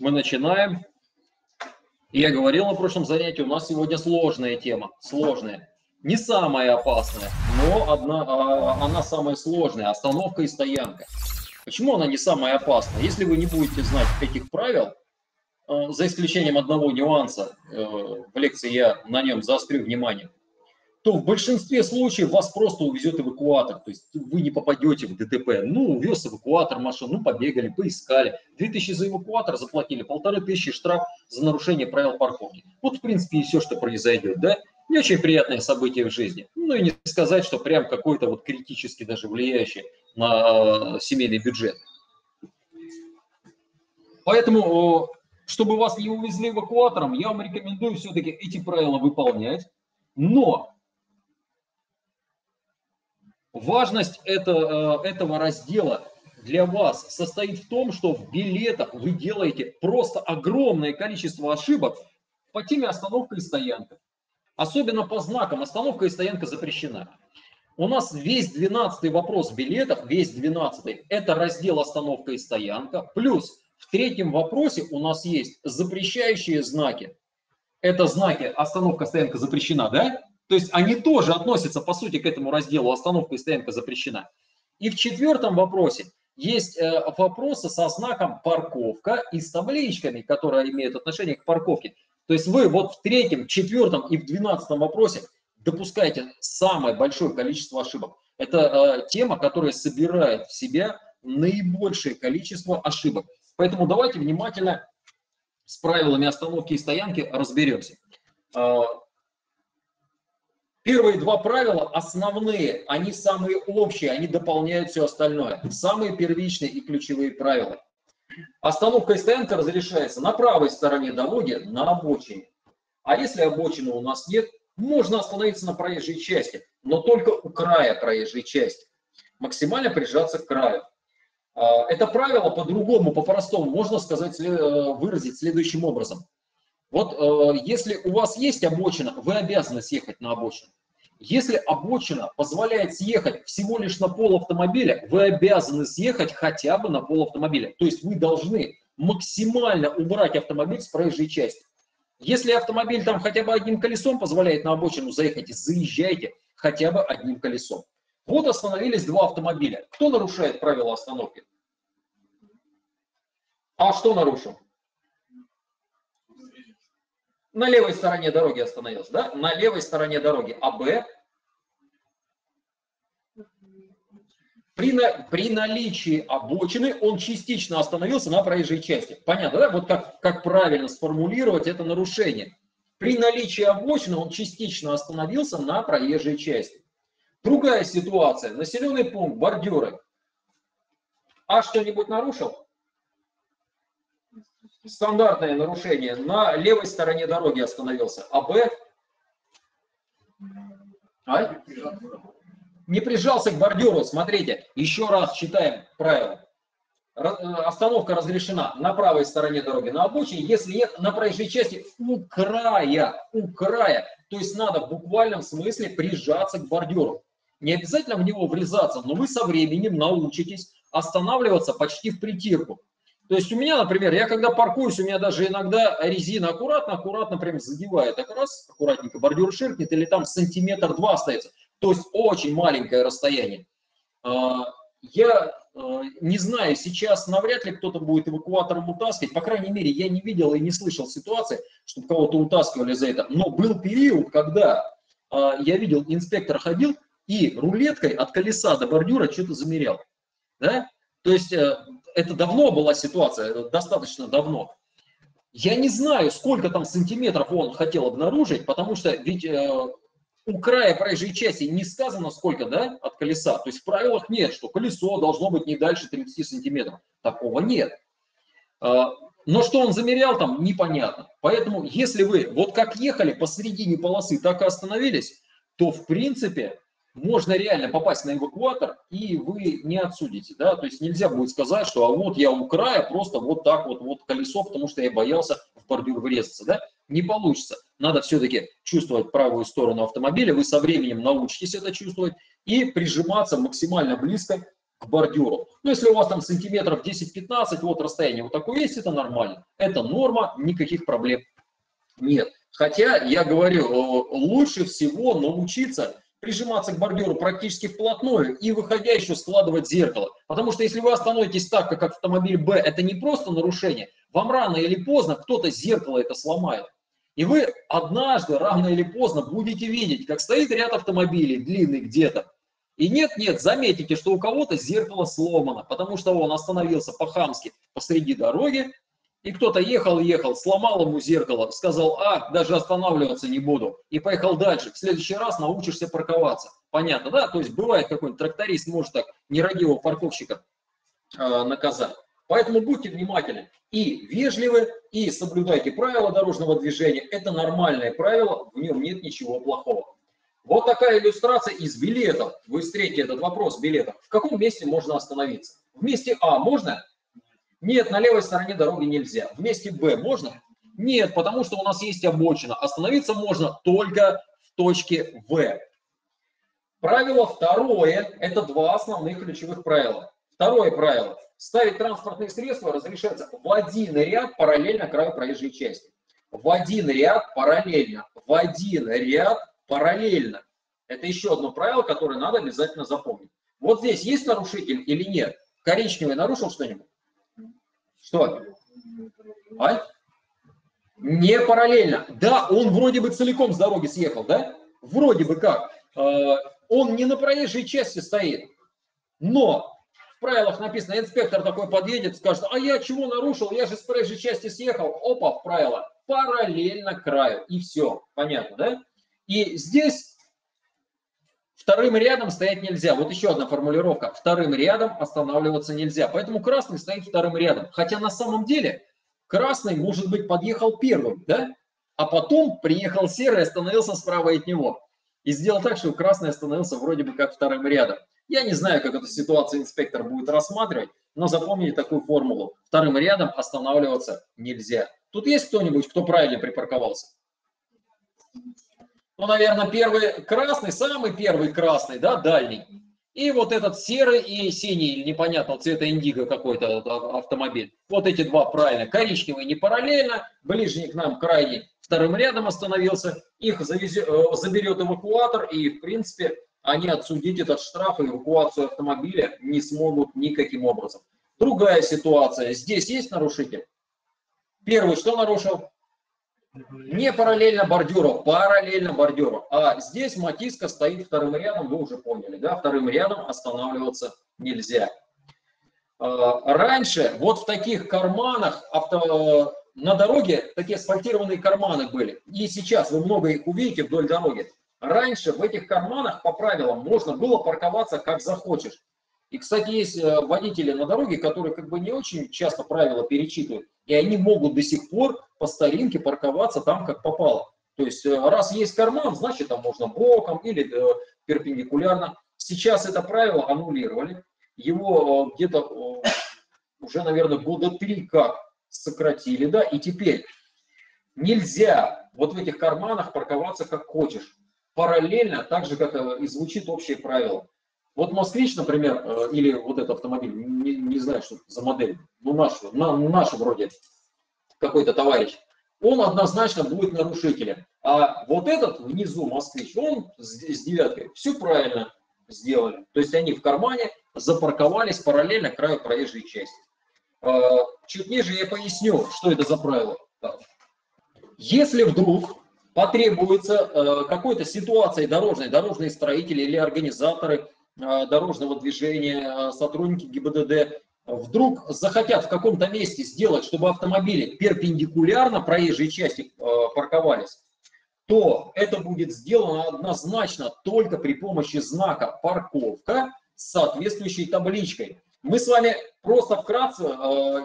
мы начинаем. Я говорил на прошлом занятии, у нас сегодня сложная тема, сложная. Не самая опасная, но одна, а, она самая сложная, остановка и стоянка. Почему она не самая опасная? Если вы не будете знать этих правил, э, за исключением одного нюанса, э, в лекции я на нем заострю внимание, то в большинстве случаев вас просто увезет эвакуатор. То есть вы не попадете в ДТП. Ну, увез эвакуатор машину, ну, побегали, поискали. 2000 за эвакуатор заплатили, полторы тысячи штраф за нарушение правил парковки. Вот, в принципе, и все, что произойдет, да? Не очень приятное событие в жизни. Ну, и не сказать, что прям какой-то вот критически даже влияющий на э, семейный бюджет. Поэтому, чтобы вас не увезли эвакуатором, я вам рекомендую все-таки эти правила выполнять. Но Важность это, э, этого раздела для вас состоит в том, что в билетах вы делаете просто огромное количество ошибок по теме остановка и стоянка. Особенно по знакам остановка и стоянка запрещена. У нас весь 12 вопрос в билетах, весь 12 это раздел остановка и стоянка. Плюс в третьем вопросе у нас есть запрещающие знаки. Это знаки остановка, стоянка запрещена, да? То есть они тоже относятся, по сути, к этому разделу «Остановка и стоянка запрещена». И в четвертом вопросе есть э, вопросы со знаком «парковка» и с табличками, которые имеют отношение к парковке. То есть вы вот в третьем, четвертом и в двенадцатом вопросе допускаете самое большое количество ошибок. Это э, тема, которая собирает в себя наибольшее количество ошибок. Поэтому давайте внимательно с правилами остановки и стоянки разберемся. Первые два правила основные, они самые общие, они дополняют все остальное. Самые первичные и ключевые правила. Остановка и стоянка разрешается на правой стороне дороги, на обочине. А если обочины у нас нет, можно остановиться на проезжей части, но только у края проезжей части. Максимально прижаться к краю. А, это правило по-другому, по-простому можно сказать, э, выразить следующим образом. Вот э, если у вас есть обочина, вы обязаны съехать на обочину. Если обочина позволяет съехать всего лишь на пол автомобиля, вы обязаны съехать хотя бы на пол автомобиля. То есть вы должны максимально убрать автомобиль с проезжей части. Если автомобиль там хотя бы одним колесом позволяет на обочину заехать, заезжайте хотя бы одним колесом. Вот остановились два автомобиля. Кто нарушает правила остановки? А что нарушил? На левой стороне дороги остановился, да? На левой стороне дороги. А Б при, на, при наличии обочины он частично остановился на проезжей части. Понятно, да? Вот как, как правильно сформулировать это нарушение. При наличии обочины он частично остановился на проезжей части. Другая ситуация. Населенный пункт, бордюры. А что-нибудь нарушил? Стандартное нарушение, на левой стороне дороги остановился, а Б а? не прижался к бордюру. Смотрите, еще раз читаем правила. Э, остановка разрешена на правой стороне дороги, на обочине, если нет, на проезжей части у края, у края. То есть надо в буквальном смысле прижаться к бордюру. Не обязательно в него врезаться, но вы со временем научитесь останавливаться почти в притирку. То есть у меня, например, я когда паркуюсь, у меня даже иногда резина аккуратно, аккуратно прям задевает. Так раз, аккуратненько бордюр ширкнет или там сантиметр два остается. То есть очень маленькое расстояние. А, я а, не знаю, сейчас навряд ли кто-то будет эвакуатором утаскивать. По крайней мере, я не видел и не слышал ситуации, чтобы кого-то утаскивали за это. Но был период, когда а, я видел, инспектор ходил и рулеткой от колеса до бордюра что-то замерял. Да? То есть э, это давно была ситуация, достаточно давно. Я не знаю, сколько там сантиметров он хотел обнаружить, потому что ведь э, у края проезжей части не сказано сколько, да, от колеса. То есть в правилах нет, что колесо должно быть не дальше 30 сантиметров. Такого нет. Э, но что он замерял там, непонятно. Поэтому если вы вот как ехали посередине полосы, так и остановились, то в принципе можно реально попасть на эвакуатор, и вы не отсудите, да, то есть нельзя будет сказать, что а вот я у края просто вот так вот, вот колесо, потому что я боялся в бордюр врезаться, да, не получится. Надо все-таки чувствовать правую сторону автомобиля, вы со временем научитесь это чувствовать и прижиматься максимально близко к бордюру. Ну, если у вас там сантиметров 10-15, вот расстояние вот такое есть, это нормально. Это норма, никаких проблем нет. Хотя, я говорю, лучше всего научиться прижиматься к бордюру практически вплотную и, выходя, еще складывать зеркало. Потому что если вы остановитесь так, как автомобиль Б, это не просто нарушение. Вам рано или поздно кто-то зеркало это сломает. И вы однажды, рано или поздно, будете видеть, как стоит ряд автомобилей длинный где-то. И нет-нет, заметите, что у кого-то зеркало сломано, потому что он остановился по-хамски посреди дороги, и кто-то ехал-ехал, сломал ему зеркало, сказал, а, даже останавливаться не буду, и поехал дальше. В следующий раз научишься парковаться. Понятно, да? То есть бывает какой-нибудь тракторист может так нерадивого парковщика э, наказать. Поэтому будьте внимательны и вежливы, и соблюдайте правила дорожного движения. Это нормальное правило, в нем нет ничего плохого. Вот такая иллюстрация из билетов. Вы встретите этот вопрос билетов. В каком месте можно остановиться? В месте А можно? Нет, на левой стороне дороги нельзя. В месте Б можно? Нет, потому что у нас есть обочина. Остановиться можно только в точке В. Правило второе – это два основных ключевых правила. Второе правило – ставить транспортные средства разрешается в один ряд параллельно краю проезжей части. В один ряд параллельно. В один ряд параллельно. Это еще одно правило, которое надо обязательно запомнить. Вот здесь есть нарушитель или нет? Коричневый нарушил что-нибудь? Что? А? Не параллельно. Да, он вроде бы целиком с дороги съехал, да? Вроде бы как. Э, он не на проезжей части стоит. Но в правилах написано, инспектор такой подъедет, скажет, а я чего нарушил, я же с проезжей части съехал. Опа, в правило. Параллельно краю. И все. Понятно, да? И здесь Вторым рядом стоять нельзя. Вот еще одна формулировка. Вторым рядом останавливаться нельзя. Поэтому красный стоит вторым рядом. Хотя на самом деле красный, может быть, подъехал первым, да? А потом приехал серый, остановился справа от него. И сделал так, что красный остановился вроде бы как вторым рядом. Я не знаю, как эту ситуацию инспектор будет рассматривать, но запомните такую формулу. Вторым рядом останавливаться нельзя. Тут есть кто-нибудь, кто правильно припарковался? Ну, наверное, первый красный, самый первый красный, да, дальний. И вот этот серый и синий, непонятного цвета индиго какой-то автомобиль. Вот эти два правильно. Коричневый не параллельно, ближний к нам крайний вторым рядом остановился. Их завезет, э, заберет эвакуатор и, в принципе, они отсудить этот штраф и эвакуацию автомобиля не смогут никаким образом. Другая ситуация. Здесь есть нарушитель? Первый что нарушил? Не параллельно бордюру, параллельно бордюру. А здесь матиска стоит вторым рядом, вы уже поняли, да, вторым рядом останавливаться нельзя. А, раньше вот в таких карманах авто, на дороге такие асфальтированные карманы были. И сейчас вы много их увидите вдоль дороги. Раньше в этих карманах по правилам можно было парковаться как захочешь. И, кстати, есть э, водители на дороге, которые как бы не очень часто правила перечитывают, и они могут до сих пор по старинке парковаться там, как попало. То есть, э, раз есть карман, значит, там можно боком или э, перпендикулярно. Сейчас это правило аннулировали. Его э, где-то уже, наверное, года три как сократили, да, и теперь нельзя вот в этих карманах парковаться как хочешь. Параллельно, так же, как и звучит общее правило. Вот москвич, например, э, или вот этот автомобиль, не, не знаю, что за модель, ну наш, на, наш вроде какой-то товарищ, он однозначно будет нарушителем. А вот этот внизу москвич, он с, с девяткой, все правильно сделали. То есть они в кармане запарковались параллельно краю проезжей части. Э, чуть ниже я поясню, что это за правило. Если вдруг потребуется э, какой-то ситуации дорожной, дорожные строители или организаторы дорожного движения, э, сотрудники ГИБДД вдруг захотят в каком-то месте сделать, чтобы автомобили перпендикулярно проезжей части э, парковались, то это будет сделано однозначно только при помощи знака «парковка» с соответствующей табличкой. Мы с вами просто вкратце,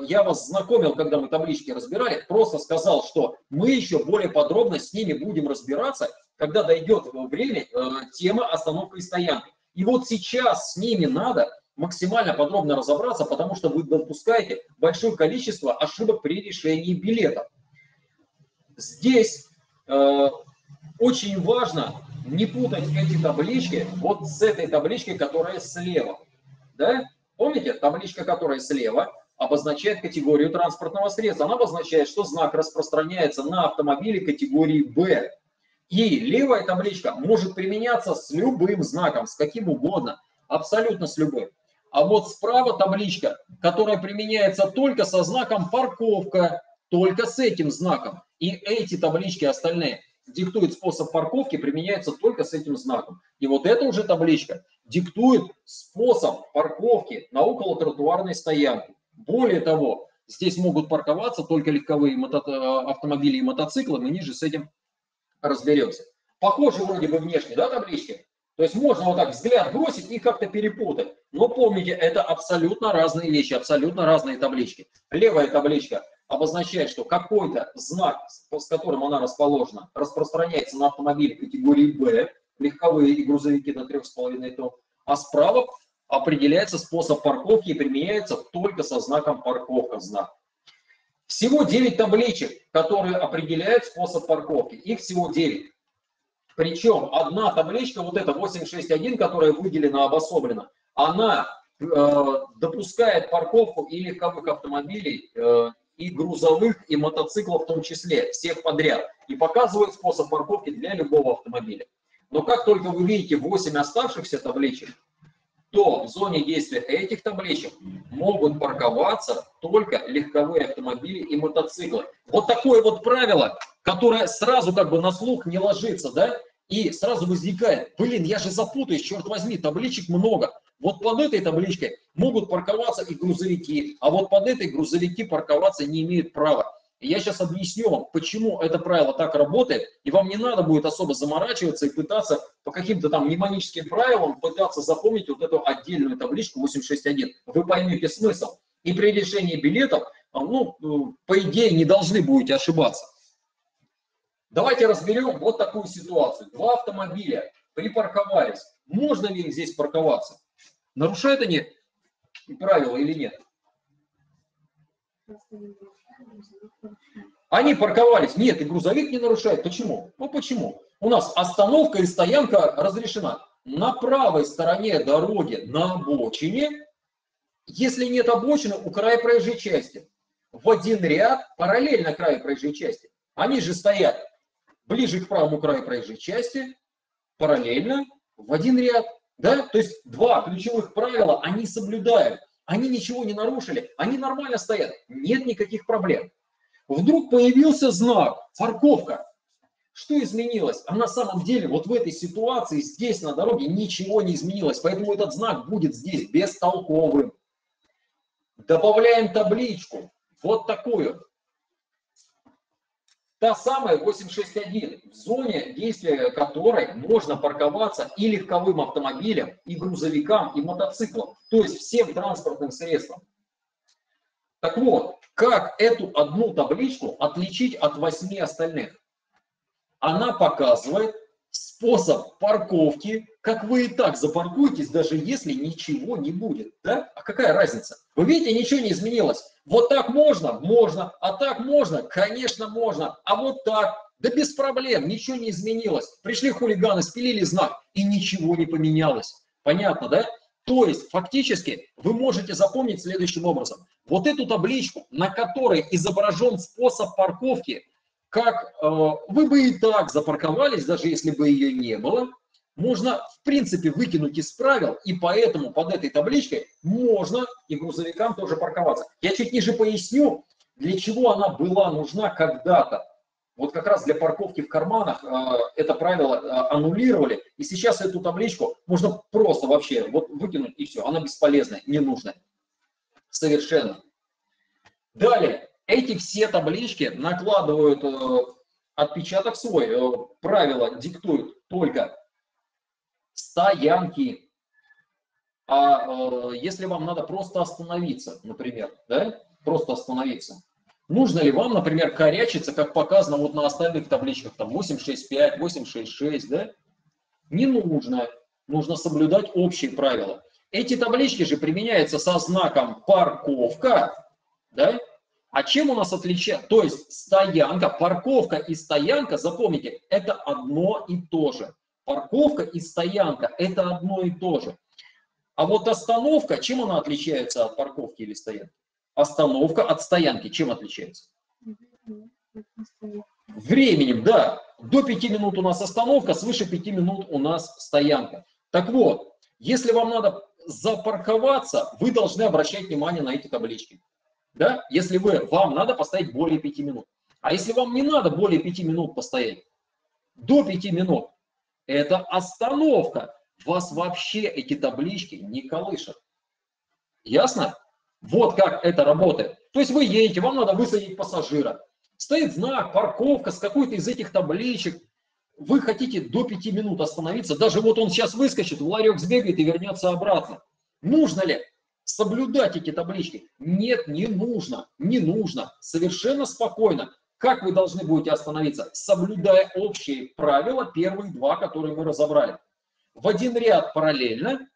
я вас знакомил, когда мы таблички разбирали, просто сказал, что мы еще более подробно с ними будем разбираться, когда дойдет время тема остановка и стоянки. И вот сейчас с ними надо максимально подробно разобраться, потому что вы допускаете большое количество ошибок при решении билета. Здесь э, очень важно не путать эти таблички вот с этой табличкой, которая слева. Да? Помните, табличка, которая слева, обозначает категорию транспортного средства. Она обозначает, что знак распространяется на автомобили категории «Б». И левая табличка может применяться с любым знаком, с каким угодно, абсолютно с любым. А вот справа табличка, которая применяется только со знаком «парковка», только с этим знаком. И эти таблички остальные диктуют способ парковки, применяются только с этим знаком. И вот эта уже табличка диктует способ парковки на около тротуарной стоянке. Более того, здесь могут парковаться только легковые. Э, автомобили и мотоциклы, мы ниже с этим разберемся. Похоже вроде бы внешне, да, таблички? То есть можно вот так взгляд бросить и как-то перепутать. Но помните, это абсолютно разные вещи, абсолютно разные таблички. Левая табличка обозначает, что какой-то знак, с которым она расположена, распространяется на автомобили категории «Б», легковые и грузовики до 3,5 тонн, а справа определяется способ парковки и применяется только со знаком парковка знак. Всего 9 табличек, которые определяют способ парковки. Их всего 9. Причем одна табличка, вот эта 861, которая выделена обособлена, она э, допускает парковку и легковых автомобилей, э, и грузовых, и мотоциклов в том числе, всех подряд, и показывает способ парковки для любого автомобиля. Но как только вы видите 8 оставшихся табличек, то в зоне действия этих табличек могут парковаться только легковые автомобили и мотоциклы. Вот такое вот правило, которое сразу как бы на слух не ложится, да, и сразу возникает, блин, я же запутаюсь, черт возьми, табличек много. Вот под этой табличкой могут парковаться и грузовики, а вот под этой грузовики парковаться не имеют права. Я сейчас объясню вам, почему это правило так работает, и вам не надо будет особо заморачиваться и пытаться по каким-то там мнемоническим правилам пытаться запомнить вот эту отдельную табличку 861. Вы поймете смысл. И при решении билетов, а, ну, э, по идее, не должны будете ошибаться. Давайте разберем вот такую ситуацию. Два автомобиля припарковались. Можно ли их здесь парковаться? Нарушают они правила или нет? Они парковались. Нет, и грузовик не нарушает. Почему? Ну почему? У нас остановка и стоянка разрешена. На правой стороне дороги, на обочине, если нет обочины, у края проезжей части. В один ряд, параллельно краю проезжей части. Они же стоят ближе к правому краю проезжей части, параллельно, в один ряд. Да? То есть два ключевых правила они соблюдают. Они ничего не нарушили, они нормально стоят, нет никаких проблем. Вдруг появился знак «парковка». Что изменилось? А на самом деле вот в этой ситуации здесь на дороге ничего не изменилось, поэтому этот знак будет здесь бестолковым. Добавляем табличку, вот такую. Та самая 861, в зоне действия которой можно парковаться и легковым автомобилям, и грузовикам, и мотоциклам, то есть всем транспортным средствам. Так вот, как эту одну табличку отличить от восьми остальных? Она показывает способ парковки, как вы и так запаркуетесь, даже если ничего не будет. Да? А какая разница? Вы видите, ничего не изменилось. Вот так можно? Можно. А так можно? Конечно, можно. А вот так? Да без проблем, ничего не изменилось. Пришли хулиганы, спилили знак, и ничего не поменялось. Понятно, да? То есть, фактически, вы можете запомнить следующим образом. Вот эту табличку, на которой изображен способ парковки, как э, вы бы и так запарковались, даже если бы ее не было, можно, в принципе, выкинуть из правил, и поэтому под этой табличкой можно и грузовикам тоже парковаться. Я чуть ниже поясню, для чего она была нужна когда-то. Вот как раз для парковки в карманах э, это правило э, аннулировали, и сейчас эту табличку можно просто вообще вот выкинуть, и все, она бесполезная, ненужная. Совершенно. Далее, эти все таблички накладывают э, отпечаток свой, э, правила диктуют только стоянки. А э, если вам надо просто остановиться, например, да, просто остановиться, нужно ли вам, например, корячиться, как показано вот на остальных табличках, там 865, 866, да? Не нужно. Нужно соблюдать общие правила. Эти таблички же применяются со знаком парковка, да? А чем у нас отличает? То есть стоянка, парковка и стоянка, запомните, это одно и то же. Парковка и стоянка – это одно и то же. А вот остановка, чем она отличается от парковки или стоянки? Остановка от стоянки чем отличается? Временем, да. До 5 минут у нас остановка, свыше 5 минут у нас стоянка. Так вот, если вам надо запарковаться, вы должны обращать внимание на эти таблички. Да? Если вы, вам надо постоять более 5 минут. А если вам не надо более 5 минут постоять, до 5 минут, это остановка. Вас вообще эти таблички не колышат. Ясно? Вот как это работает. То есть вы едете, вам надо высадить пассажира. Стоит знак, парковка с какой-то из этих табличек. Вы хотите до 5 минут остановиться. Даже вот он сейчас выскочит, в ларек сбегает и вернется обратно. Нужно ли соблюдать эти таблички? Нет, не нужно. Не нужно. Совершенно спокойно. Как вы должны будете остановиться? Соблюдая общие правила, первые два, которые мы разобрали. В один ряд параллельно,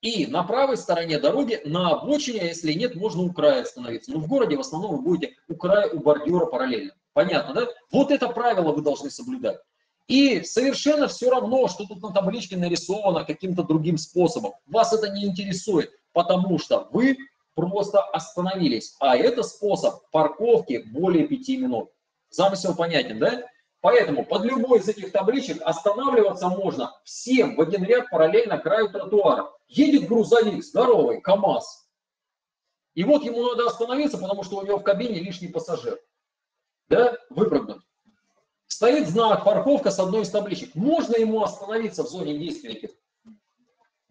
и на правой стороне дороги, на обочине, а если нет, можно у края остановиться. Но в городе в основном вы будете у края, у бордюра параллельно. Понятно, да? Вот это правило вы должны соблюдать. И совершенно все равно, что тут на табличке нарисовано каким-то другим способом. Вас это не интересует, потому что вы просто остановились. А это способ парковки более 5 минут. Замысел понятен, да? Поэтому под любой из этих табличек останавливаться можно всем в один ряд параллельно краю тротуара. Едет грузовик, здоровый, КАМАЗ. И вот ему надо остановиться, потому что у него в кабине лишний пассажир. Да, выпрыгнуть. Стоит знак парковка с одной из табличек. Можно ему остановиться в зоне действия?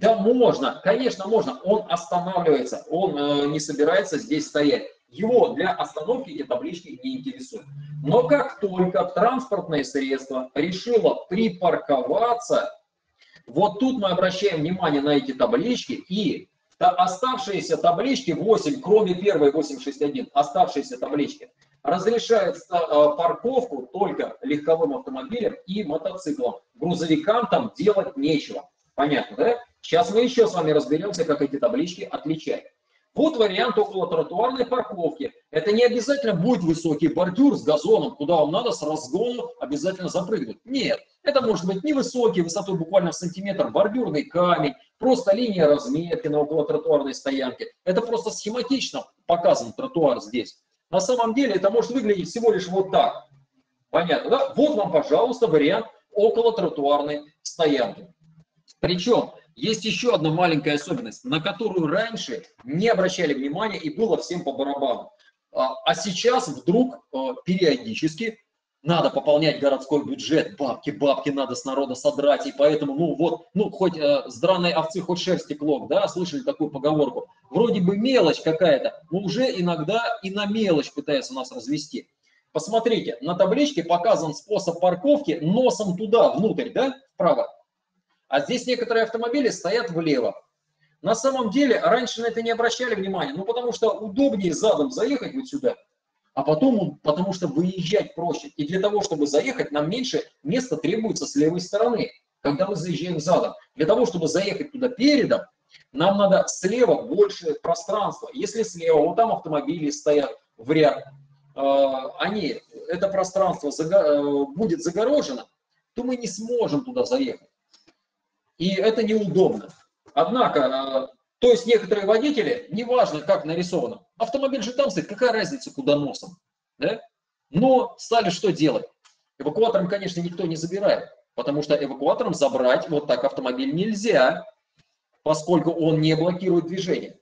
Да можно, конечно можно. Он останавливается, он э, не собирается здесь стоять. Его для остановки эти таблички не интересуют. Но как только транспортное средство решило припарковаться, вот тут мы обращаем внимание на эти таблички и оставшиеся таблички 8, кроме первой 861, оставшиеся таблички, разрешают э, парковку только легковым автомобилям и мотоциклам. Грузовикам там делать нечего. Понятно, да? Сейчас мы еще с вами разберемся, как эти таблички отличать. Вот вариант около тротуарной парковки. Это не обязательно будет высокий бордюр с газоном, куда вам надо с разгону обязательно запрыгнуть. Нет, это может быть невысокий, высотой буквально в сантиметр, бордюрный камень, просто линия разметки на около тротуарной стоянке. Это просто схематично показан тротуар здесь. На самом деле это может выглядеть всего лишь вот так. Понятно, да? Вот вам, пожалуйста, вариант около тротуарной стоянки. Причем есть еще одна маленькая особенность, на которую раньше не обращали внимания и было всем по барабану. А, а сейчас вдруг а, периодически надо пополнять городской бюджет, бабки, бабки надо с народа содрать, и поэтому, ну вот, ну хоть э, с драной овцы, хоть шерсти клок, да, слышали такую поговорку? Вроде бы мелочь какая-то, но уже иногда и на мелочь пытаются нас развести. Посмотрите, на табличке показан способ парковки носом туда, внутрь, да, вправо. А здесь некоторые автомобили стоят влево. На самом деле, раньше на это не обращали внимания, ну потому что удобнее задом заехать вот сюда, а потом, потому что выезжать проще. И для того, чтобы заехать, нам меньше места требуется с левой стороны, когда мы заезжаем задом. Для того, чтобы заехать туда передом, нам надо слева больше пространства. Если слева, вот там автомобили стоят в ряд, э, они, это пространство э, будет загорожено, то мы не сможем туда заехать и это неудобно. Однако, э, то есть некоторые водители, неважно как нарисовано, автомобиль же там стоит, какая разница, куда носом, да? Но стали что делать? Эвакуатором, конечно, никто не забирает, потому что эвакуатором забрать вот так автомобиль нельзя, поскольку он не блокирует движение.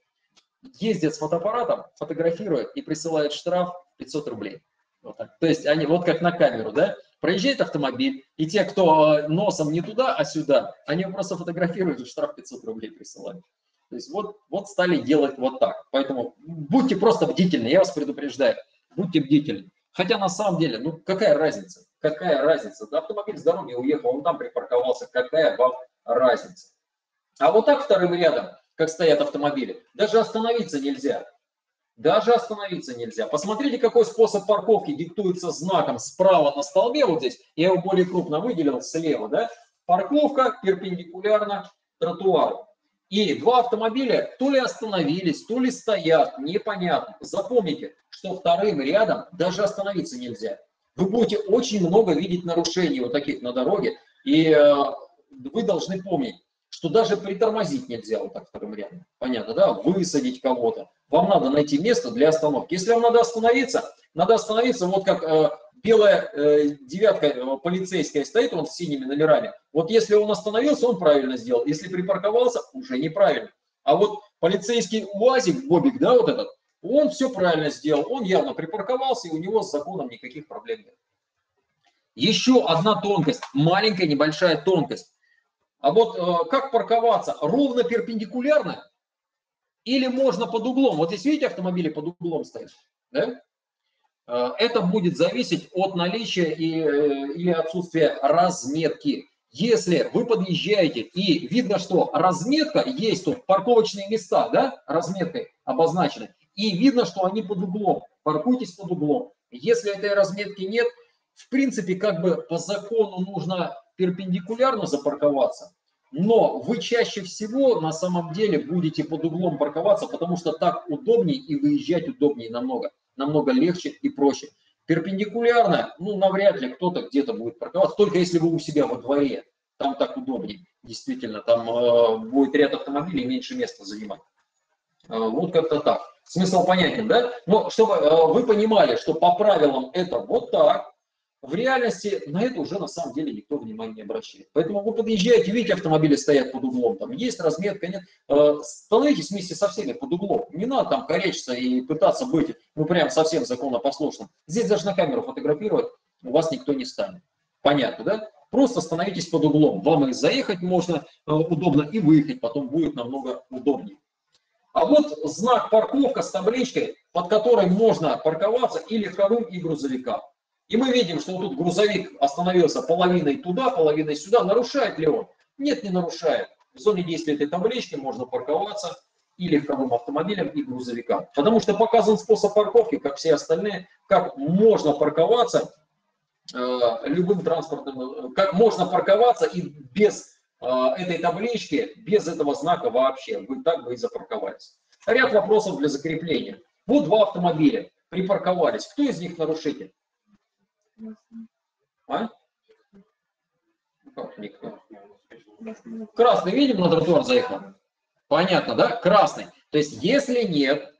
Ездят с фотоаппаратом, фотографируют и присылают штраф 500 рублей. Вот так. То есть они вот как на камеру, да? Проезжает автомобиль, и те, кто э, носом не туда, а сюда, они просто фотографируют и штраф 500 рублей присылают. То есть вот, вот стали делать вот так. Поэтому будьте просто бдительны, я вас предупреждаю, будьте бдительны. Хотя на самом деле, ну какая разница? Какая разница? Автомобиль с дороги уехал, он там припарковался, какая вам разница? А вот так вторым рядом, как стоят автомобили, даже остановиться нельзя. Даже остановиться нельзя. Посмотрите, какой способ парковки диктуется знаком справа на столбе, вот здесь, я его более крупно выделил слева, да? Парковка перпендикулярно тротуару. И два автомобиля то ли остановились, то ли стоят, непонятно. Запомните, что вторым рядом даже остановиться нельзя. Вы будете очень много видеть нарушений вот таких на дороге, и э, вы должны помнить, что даже притормозить нельзя вот так вторым рядом. Понятно, да? Высадить кого-то. Вам надо найти место для остановки. Если вам надо остановиться, надо остановиться вот как э, белая э, девятка э, полицейская стоит, он с синими номерами. Вот если он остановился, он правильно сделал. Если припарковался, уже неправильно. А вот полицейский УАЗик, Бобик, да, вот этот, он все правильно сделал. Он явно припарковался, и у него с законом никаких проблем нет. Еще одна тонкость, маленькая небольшая тонкость. А вот э, как парковаться? Ровно перпендикулярно или можно под углом? Вот здесь видите, автомобили под углом стоят. Да? Э, это будет зависеть от наличия и, э, или отсутствия разметки. Если вы подъезжаете и видно, что разметка есть тут, парковочные места, да, разметкой обозначены, и видно, что они под углом, паркуйтесь под углом. Если этой разметки нет, в принципе, как бы по закону нужно перпендикулярно запарковаться, но вы чаще всего на самом деле будете под углом парковаться, потому что так удобнее и выезжать удобнее намного намного легче и проще. Перпендикулярно, ну, навряд ли кто-то где-то будет парковаться, только если вы у себя во дворе, там так удобнее, действительно, там э, будет ряд автомобилей меньше места занимать. Э, вот как-то так. Смысл понятен, да? Но чтобы э, вы понимали, что по правилам это вот так, в реальности на это уже на самом деле никто внимания не обращает. Поэтому вы подъезжаете, видите, автомобили стоят под углом, там есть разметка, нет. Э, становитесь вместе со всеми под углом. Не надо там корячиться и пытаться быть, ну, прям совсем законопослушным. Здесь даже на камеру фотографировать у вас никто не станет. Понятно, да? Просто становитесь под углом. Вам и заехать можно э, удобно, и выехать потом будет намного удобнее. А вот знак парковка с табличкой, под которой можно парковаться и легковым, и грузовикам. И мы видим, что вот тут грузовик остановился половиной туда, половиной сюда. Нарушает ли он? Нет, не нарушает. В зоне действия этой таблички можно парковаться и легковым автомобилем, и грузовикам. Потому что показан способ парковки, как все остальные, как можно парковаться э, любым транспортным, как можно парковаться и без э, этой таблички, без этого знака вообще. Вы так бы и запарковались. Ряд вопросов для закрепления. Вот два автомобиля припарковались. Кто из них нарушитель? А? Как никто? Красный, видим, на тротуар заехал? Понятно, да? Красный. То есть, если нет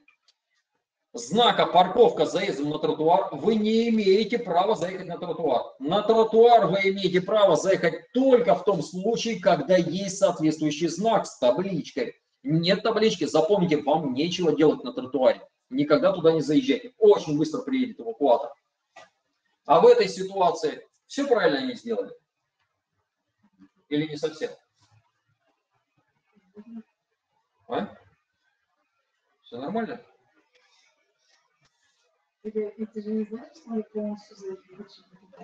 знака парковка заездом на тротуар, вы не имеете права заехать на тротуар. На тротуар вы имеете право заехать только в том случае, когда есть соответствующий знак с табличкой. Нет таблички, запомните, вам нечего делать на тротуаре. Никогда туда не заезжайте. Очень быстро приедет эвакуатор. А в этой ситуации все правильно они сделали? Или не совсем? А? Все нормально?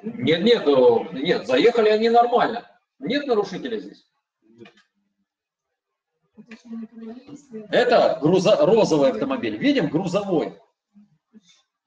Нет, нет, нет, заехали они нормально. Нет нарушителя здесь? Это грузо, розовый автомобиль. Видим, грузовой.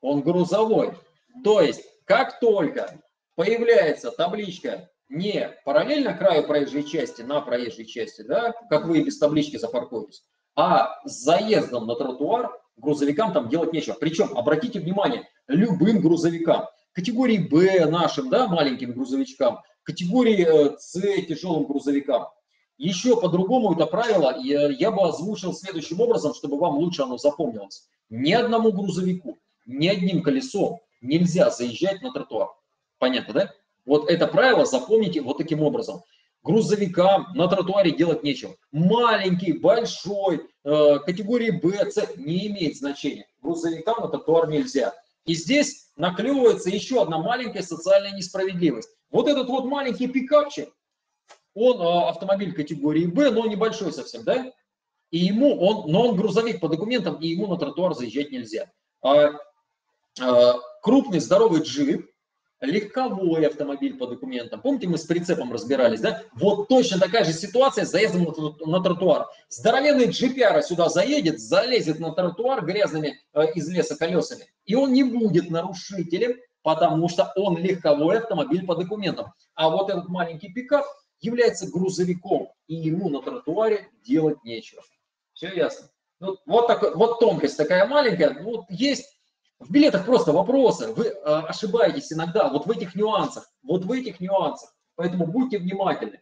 Он грузовой. То есть как только появляется табличка не параллельно краю проезжей части, на проезжей части, да, как вы без таблички запаркуетесь, а с заездом на тротуар грузовикам там делать нечего. Причем, обратите внимание, любым грузовикам, категории Б нашим, да, маленьким грузовичкам, категории э, С тяжелым грузовикам. Еще по-другому это правило я, я бы озвучил следующим образом, чтобы вам лучше оно запомнилось. Ни одному грузовику, ни одним колесом нельзя заезжать на тротуар. Понятно, да? Вот это правило запомните вот таким образом. Грузовикам на тротуаре делать нечего. Маленький, большой, э, категории Б, С не имеет значения. Грузовикам на тротуар нельзя. И здесь наклевывается еще одна маленькая социальная несправедливость. Вот этот вот маленький пикапчик, он э, автомобиль категории Б, но небольшой совсем, да? И ему, он, но он грузовик по документам, и ему на тротуар заезжать нельзя. А, крупный здоровый джип, легковой автомобиль по документам. Помните, мы с прицепом разбирались, да? Вот точно такая же ситуация с заездом на, тротуар. Здоровенный джипяра сюда заедет, залезет на тротуар грязными э, из леса колесами, и он не будет нарушителем, потому что он легковой автомобиль по документам. А вот этот маленький пикап является грузовиком, и ему на тротуаре делать нечего. Все ясно? Ну, вот, такой, вот тонкость такая маленькая. Вот есть в билетах просто вопросы. Вы э, ошибаетесь иногда вот в этих нюансах. Вот в этих нюансах. Поэтому будьте внимательны.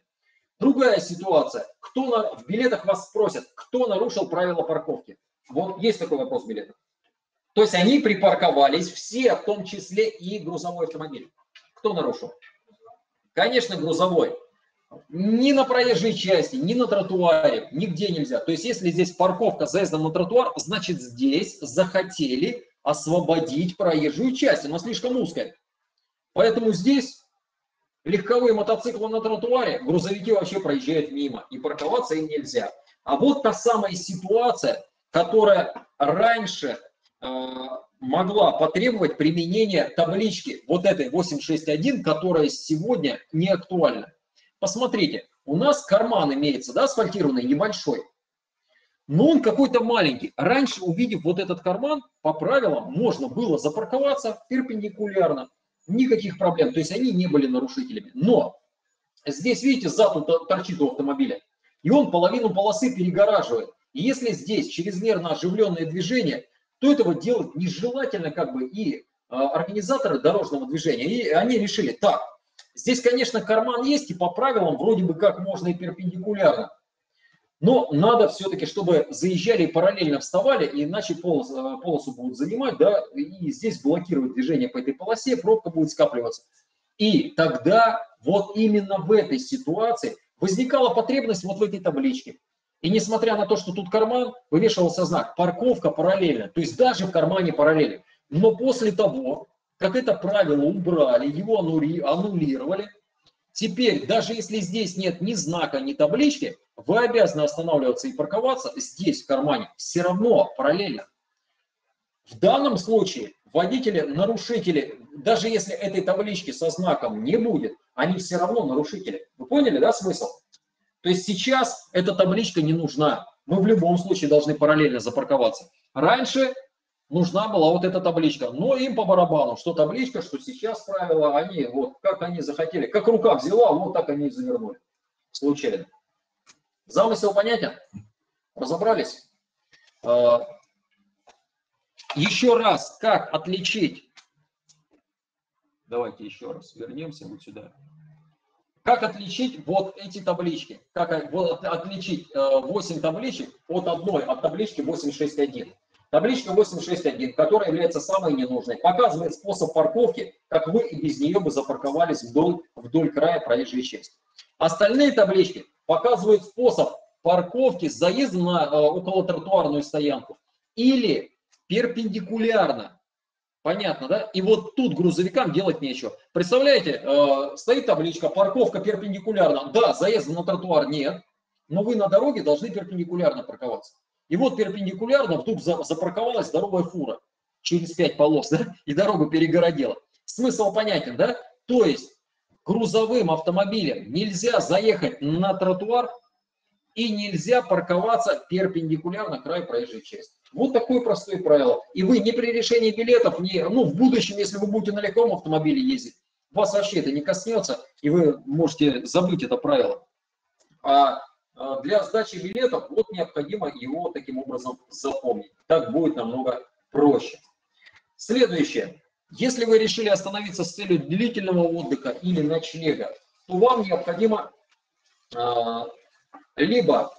Другая ситуация. Кто на, в билетах вас спросят, кто нарушил правила парковки? Вот есть такой вопрос в билетах. То есть они припарковались все, в том числе и грузовой автомобиль. Кто нарушил? Конечно, грузовой. Ни на проезжей части, ни на тротуаре, нигде нельзя. То есть если здесь парковка с заездом на тротуар, значит здесь захотели освободить проезжую часть. Она слишком узкая. Поэтому здесь легковые мотоциклы на тротуаре, грузовики вообще проезжают мимо, и парковаться им нельзя. А вот та самая ситуация, которая раньше э, могла потребовать применения таблички вот этой 861, которая сегодня не актуальна. Посмотрите, у нас карман имеется, да, асфальтированный, небольшой, но он какой-то маленький. Раньше, увидев вот этот карман, по правилам можно было запарковаться перпендикулярно, никаких проблем, то есть они не были нарушителями. Но здесь, видите, зад торчит у автомобиля, и он половину полосы перегораживает. И если здесь чрезмерно оживленное движение, то этого делать нежелательно как бы и а, организаторы дорожного движения. И они решили, так, здесь, конечно, карман есть, и по правилам вроде бы как можно и перпендикулярно. Но надо все-таки, чтобы заезжали и параллельно вставали, иначе полос, а, полосу будут занимать, да, и здесь блокировать движение по этой полосе, пробка будет скапливаться. И тогда вот именно в этой ситуации возникала потребность вот в этой табличке. И несмотря на то, что тут карман, вывешивался знак «парковка параллельно», то есть даже в кармане параллельно. Но после того, как это правило убрали, его аннулировали, теперь даже если здесь нет ни знака, ни таблички, вы обязаны останавливаться и парковаться здесь, в кармане, все равно параллельно. В данном случае водители, нарушители, даже если этой таблички со знаком не будет, они все равно нарушители. Вы поняли, да, смысл? То есть сейчас эта табличка не нужна. Мы в любом случае должны параллельно запарковаться. Раньше нужна была вот эта табличка. Но им по барабану, что табличка, что сейчас правила, они вот как они захотели. Как рука взяла, вот так они и завернули. Случайно. Замысел понятен? Разобрались? А, еще раз, как отличить? Давайте еще раз вернемся вот сюда. Как отличить вот эти таблички? Как отличить 8 э, табличек от одной, от таблички 861? Табличка 861, которая является самой ненужной, показывает способ парковки, как вы и без нее бы запарковались вдоль, вдоль края проезжей части. Остальные таблички показывают способ парковки с заездом на э, около тротуарную стоянку или перпендикулярно Понятно, да? И вот тут грузовикам делать нечего. Представляете, э, стоит табличка «Парковка перпендикулярна». Да, заезда на тротуар нет, но вы на дороге должны перпендикулярно парковаться. И вот перпендикулярно вдруг за, запарковалась здоровая фура через пять полос, да? И дорогу перегородила. Смысл понятен, да? То есть грузовым автомобилем нельзя заехать на тротуар и нельзя парковаться перпендикулярно краю проезжей части. Вот такое простое правило. И вы не при решении билетов, не, ну, в будущем, если вы будете на легком автомобиле ездить, вас вообще это не коснется, и вы можете забыть это правило. А для сдачи билетов вот необходимо его таким образом запомнить. Так будет намного проще. Следующее. Если вы решили остановиться с целью длительного отдыха или ночлега, то вам необходимо а, либо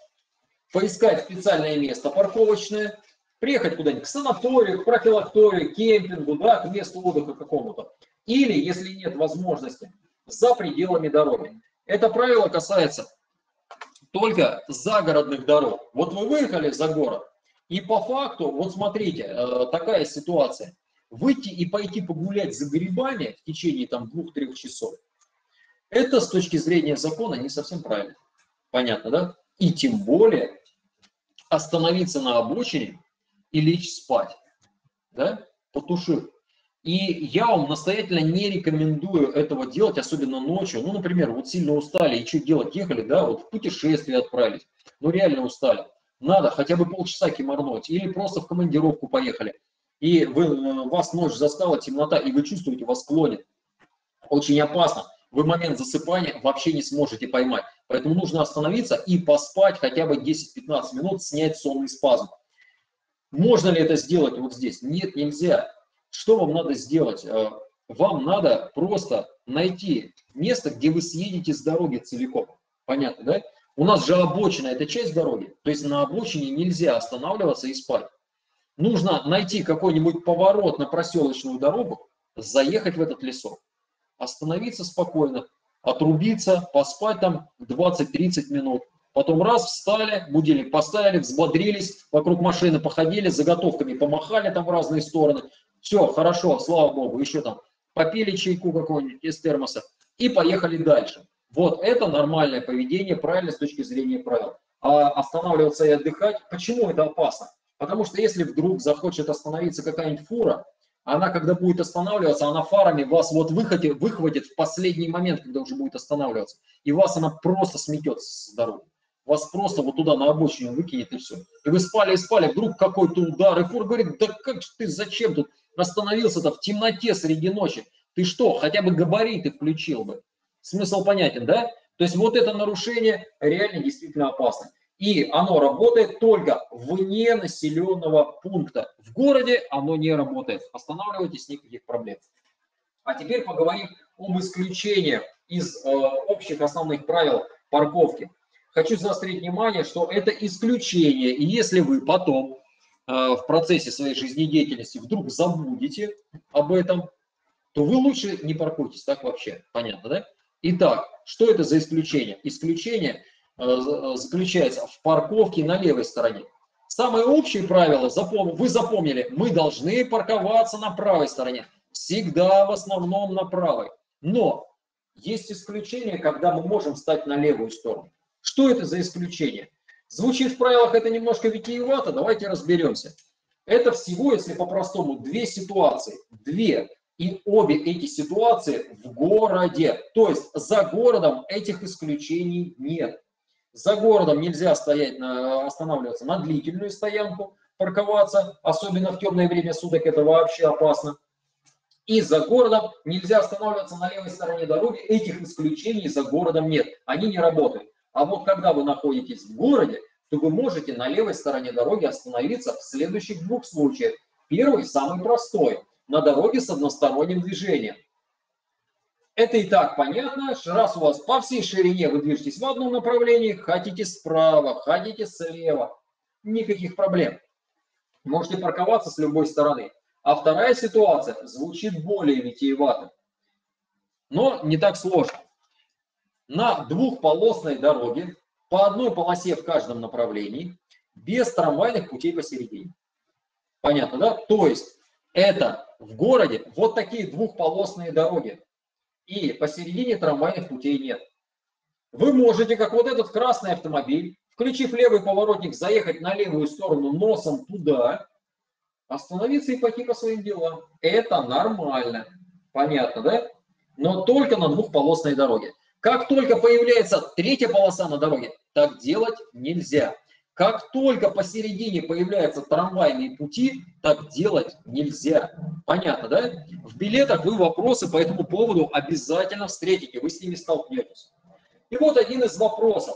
поискать специальное место парковочное, приехать куда-нибудь к санаторию, к профилакторию, кемпингу, да, к месту отдыха какому-то. Или, если нет возможности, за пределами дороги. Это правило касается только загородных дорог. Вот вы выехали за город, и по факту, вот смотрите, э, такая ситуация. Выйти и пойти погулять за грибами в течение там двух-трех часов, это с точки зрения закона не совсем правильно. Понятно, да? И тем более остановиться на обочине и лечь спать, да, потушив. И я вам настоятельно не рекомендую этого делать, особенно ночью. Ну, например, вот сильно устали и что делать? Ехали, да, вот в путешествие отправились, ну реально устали. Надо хотя бы полчаса киморнуть или просто в командировку поехали. И вы, э, вас ночь застала, темнота, и вы чувствуете, вас клонит. Очень опасно. Вы момент засыпания вообще не сможете поймать. Поэтому нужно остановиться и поспать хотя бы 10-15 минут, снять сонный спазм. Можно ли это сделать вот здесь? Нет, нельзя. Что вам надо сделать? Э, вам надо просто найти место, где вы съедете с дороги целиком. Понятно, да? У нас же обочина – это часть дороги. То есть на обочине нельзя останавливаться и спать. Нужно найти какой-нибудь поворот на проселочную дорогу, заехать в этот лесок, остановиться спокойно, отрубиться, поспать там 20-30 минут. Потом раз, встали, будильник поставили, взбодрились, вокруг машины походили, заготовками помахали там в разные стороны. Все, хорошо, слава богу, еще там попили чайку какого-нибудь из термоса и поехали дальше. Вот это нормальное поведение, правильно с точки зрения правил. А останавливаться и отдыхать, почему это опасно? Потому что если вдруг захочет остановиться какая-нибудь фура, она, когда будет останавливаться, она фарами вас вот выхватит, выхватит в последний момент, когда уже будет останавливаться. И вас она просто сметет с дороги. Вас просто вот туда на обочину выкинет и все. И вы спали и спали, вдруг какой-то удар, и фур говорит, да как ты, зачем тут остановился-то в темноте среди ночи? Ты что, хотя бы габариты включил бы? Смысл понятен, да? То есть вот это нарушение реально действительно опасно и оно работает только вне населенного пункта. В городе оно не работает. Останавливайтесь, никаких проблем. А теперь поговорим об исключениях из э, общих основных правил парковки. Хочу заострить внимание, что это исключение, и если вы потом в процессе своей жизнедеятельности вдруг забудете об этом, то вы лучше не паркуйтесь, так вообще, понятно, да? Итак, что это за исключение? Исключение – Э, заключается в парковке на левой стороне. Самое общее правило, вы запомнили, мы должны парковаться на правой стороне. Всегда в основном на правой. Но есть исключение, когда мы можем встать на левую сторону. Что это за исключение? Звучит в правилах это немножко витиевато, давайте разберемся. Это всего, если по-простому, две ситуации. Две. И обе эти ситуации в городе. То есть за городом этих исключений нет. За городом нельзя стоять, на, останавливаться на длительную стоянку, парковаться, особенно в темное время суток, это вообще опасно. И за городом нельзя останавливаться на левой стороне дороги, этих исключений за городом нет, они не работают. А вот когда вы находитесь в городе, то вы можете на левой стороне дороги остановиться в следующих двух случаях. Первый, самый простой, на дороге с односторонним движением. Это и так понятно, раз у вас по всей ширине вы движетесь в одном направлении, хотите справа, хотите слева, никаких проблем. Можете парковаться с любой стороны. А вторая ситуация звучит более витиевато, но не так сложно. На двухполосной дороге, по одной полосе в каждом направлении, без трамвайных путей посередине. Понятно, да? То есть это в городе вот такие двухполосные дороги и посередине трамвайных путей нет. Вы можете, как вот этот красный автомобиль, включив левый поворотник, заехать на левую сторону носом туда, остановиться и пойти по своим делам. Это нормально. Понятно, да? Но только на двухполосной дороге. Как только появляется третья полоса на дороге, так делать нельзя. Как только посередине появляются трамвайные пути, так делать нельзя. Понятно, да? В билетах вы вопросы по этому поводу обязательно встретите, вы с ними столкнетесь. И вот один из вопросов.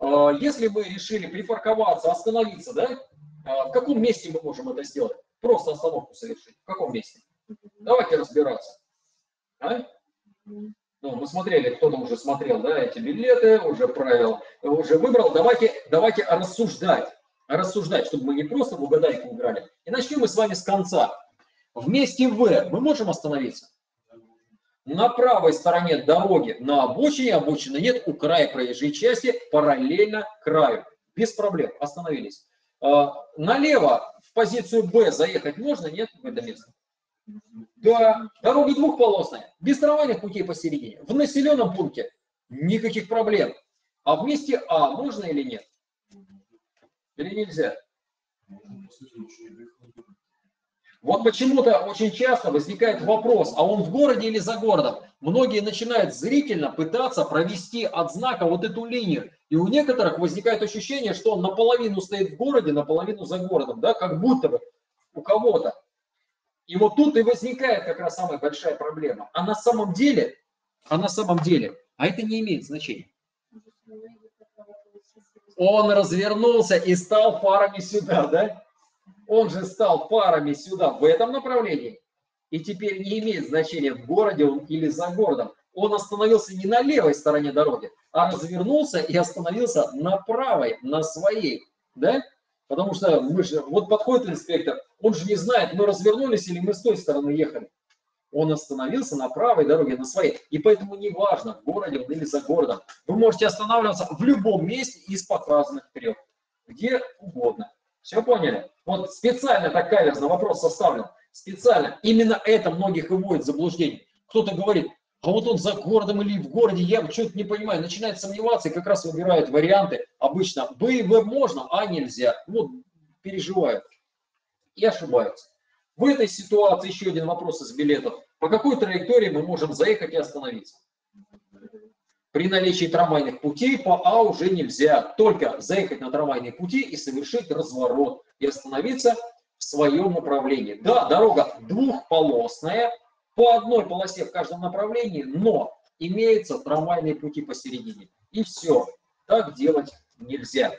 А, если мы решили припарковаться, остановиться, да, а, в каком месте мы можем это сделать? Просто остановку совершить. В каком месте? Давайте разбираться. А? Ну, мы смотрели, кто-то уже смотрел, да, эти билеты, уже правил, уже выбрал. Давайте, давайте рассуждать, рассуждать, чтобы мы не просто в угадайку играли. И начнем мы с вами с конца. Вместе В мы можем остановиться? На правой стороне дороги на обочине, обочины нет, у края проезжей части параллельно краю. Без проблем, остановились. А, налево в позицию Б заехать можно, нет, в это место? Да, дорога двухполосная, без трамвайных путей посередине. В населенном пункте никаких проблем. А в месте А можно или нет? Или нельзя? Вот почему-то очень часто возникает вопрос, а он в городе или за городом? Многие начинают зрительно пытаться провести от знака вот эту линию. И у некоторых возникает ощущение, что он наполовину стоит в городе, наполовину за городом, да, как будто бы у кого-то. И вот тут и возникает как раз самая большая проблема. А на самом деле, а на самом деле, а это не имеет значения. Он развернулся и стал фарами сюда, да? Он же стал фарами сюда, в этом направлении. И теперь не имеет значения, в городе он или за городом. он остановился не на левой стороне дороги, а развернулся и остановился на правой, на своей, да? Потому что мы же, вот подходит инспектор, он же не знает, мы развернулись или мы с той стороны ехали. Он остановился на правой дороге, на своей. И поэтому неважно, в городе он или за городом, вы можете останавливаться в любом месте из показанных вперед, где угодно. Все поняли? Вот специально так каверзно вопрос составлен. Специально. Именно это многих и вводит в заблуждение. Кто-то говорит, а вот он за городом или в городе, я что-то не понимаю, начинает сомневаться и как раз выбирает варианты. Обычно Б и можно, а нельзя. Вот переживают и ошибаются. В этой ситуации еще один вопрос из билетов. По какой траектории мы можем заехать и остановиться? При наличии трамвайных путей по А уже нельзя. Только заехать на трамвайные пути и совершить разворот и остановиться в своем направлении. Да, дорога двухполосная, по одной полосе в каждом направлении, но имеются трамвайные пути посередине. И все. Так делать нельзя.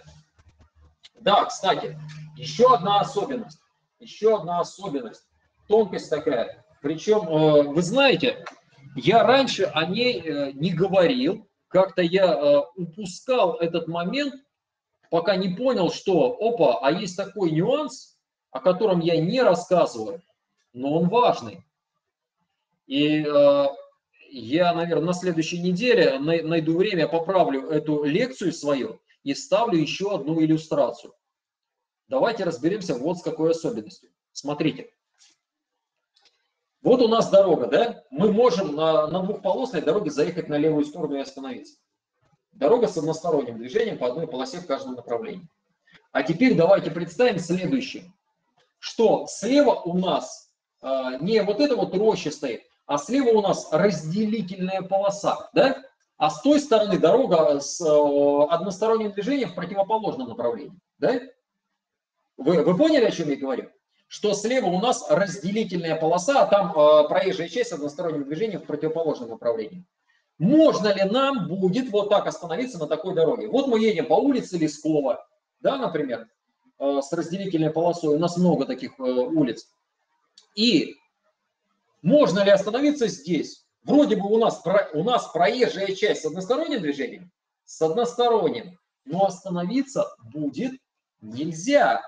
Да, кстати, еще одна особенность. Еще одна особенность. Тонкость такая. Причем, э, вы знаете, я раньше о ней э, не говорил. Как-то я э, упускал этот момент, пока не понял, что, опа, а есть такой нюанс, о котором я не рассказываю, но он важный. И я, наверное, на следующей неделе найду время, поправлю эту лекцию свою и ставлю еще одну иллюстрацию. Давайте разберемся вот с какой особенностью. Смотрите. Вот у нас дорога, да? Мы можем на, на двухполосной дороге заехать на левую сторону и остановиться. Дорога с односторонним движением по одной полосе в каждом направлении. А теперь давайте представим следующее. Что слева у нас э, не вот это вот роща стоит, а слева у нас разделительная полоса, да? А с той стороны дорога с э, односторонним движением в противоположном направлении, да? Вы, вы поняли, о чем я говорю? Что слева у нас разделительная полоса, а там э, проезжая часть с односторонним движением в противоположном направлении. Можно ли нам будет вот так остановиться на такой дороге? Вот мы едем по улице Лескова, да, например, э, с разделительной полосой. У нас много таких э, улиц. И можно ли остановиться здесь? Вроде бы у нас, у нас проезжая часть с односторонним движением, с односторонним, но остановиться будет нельзя.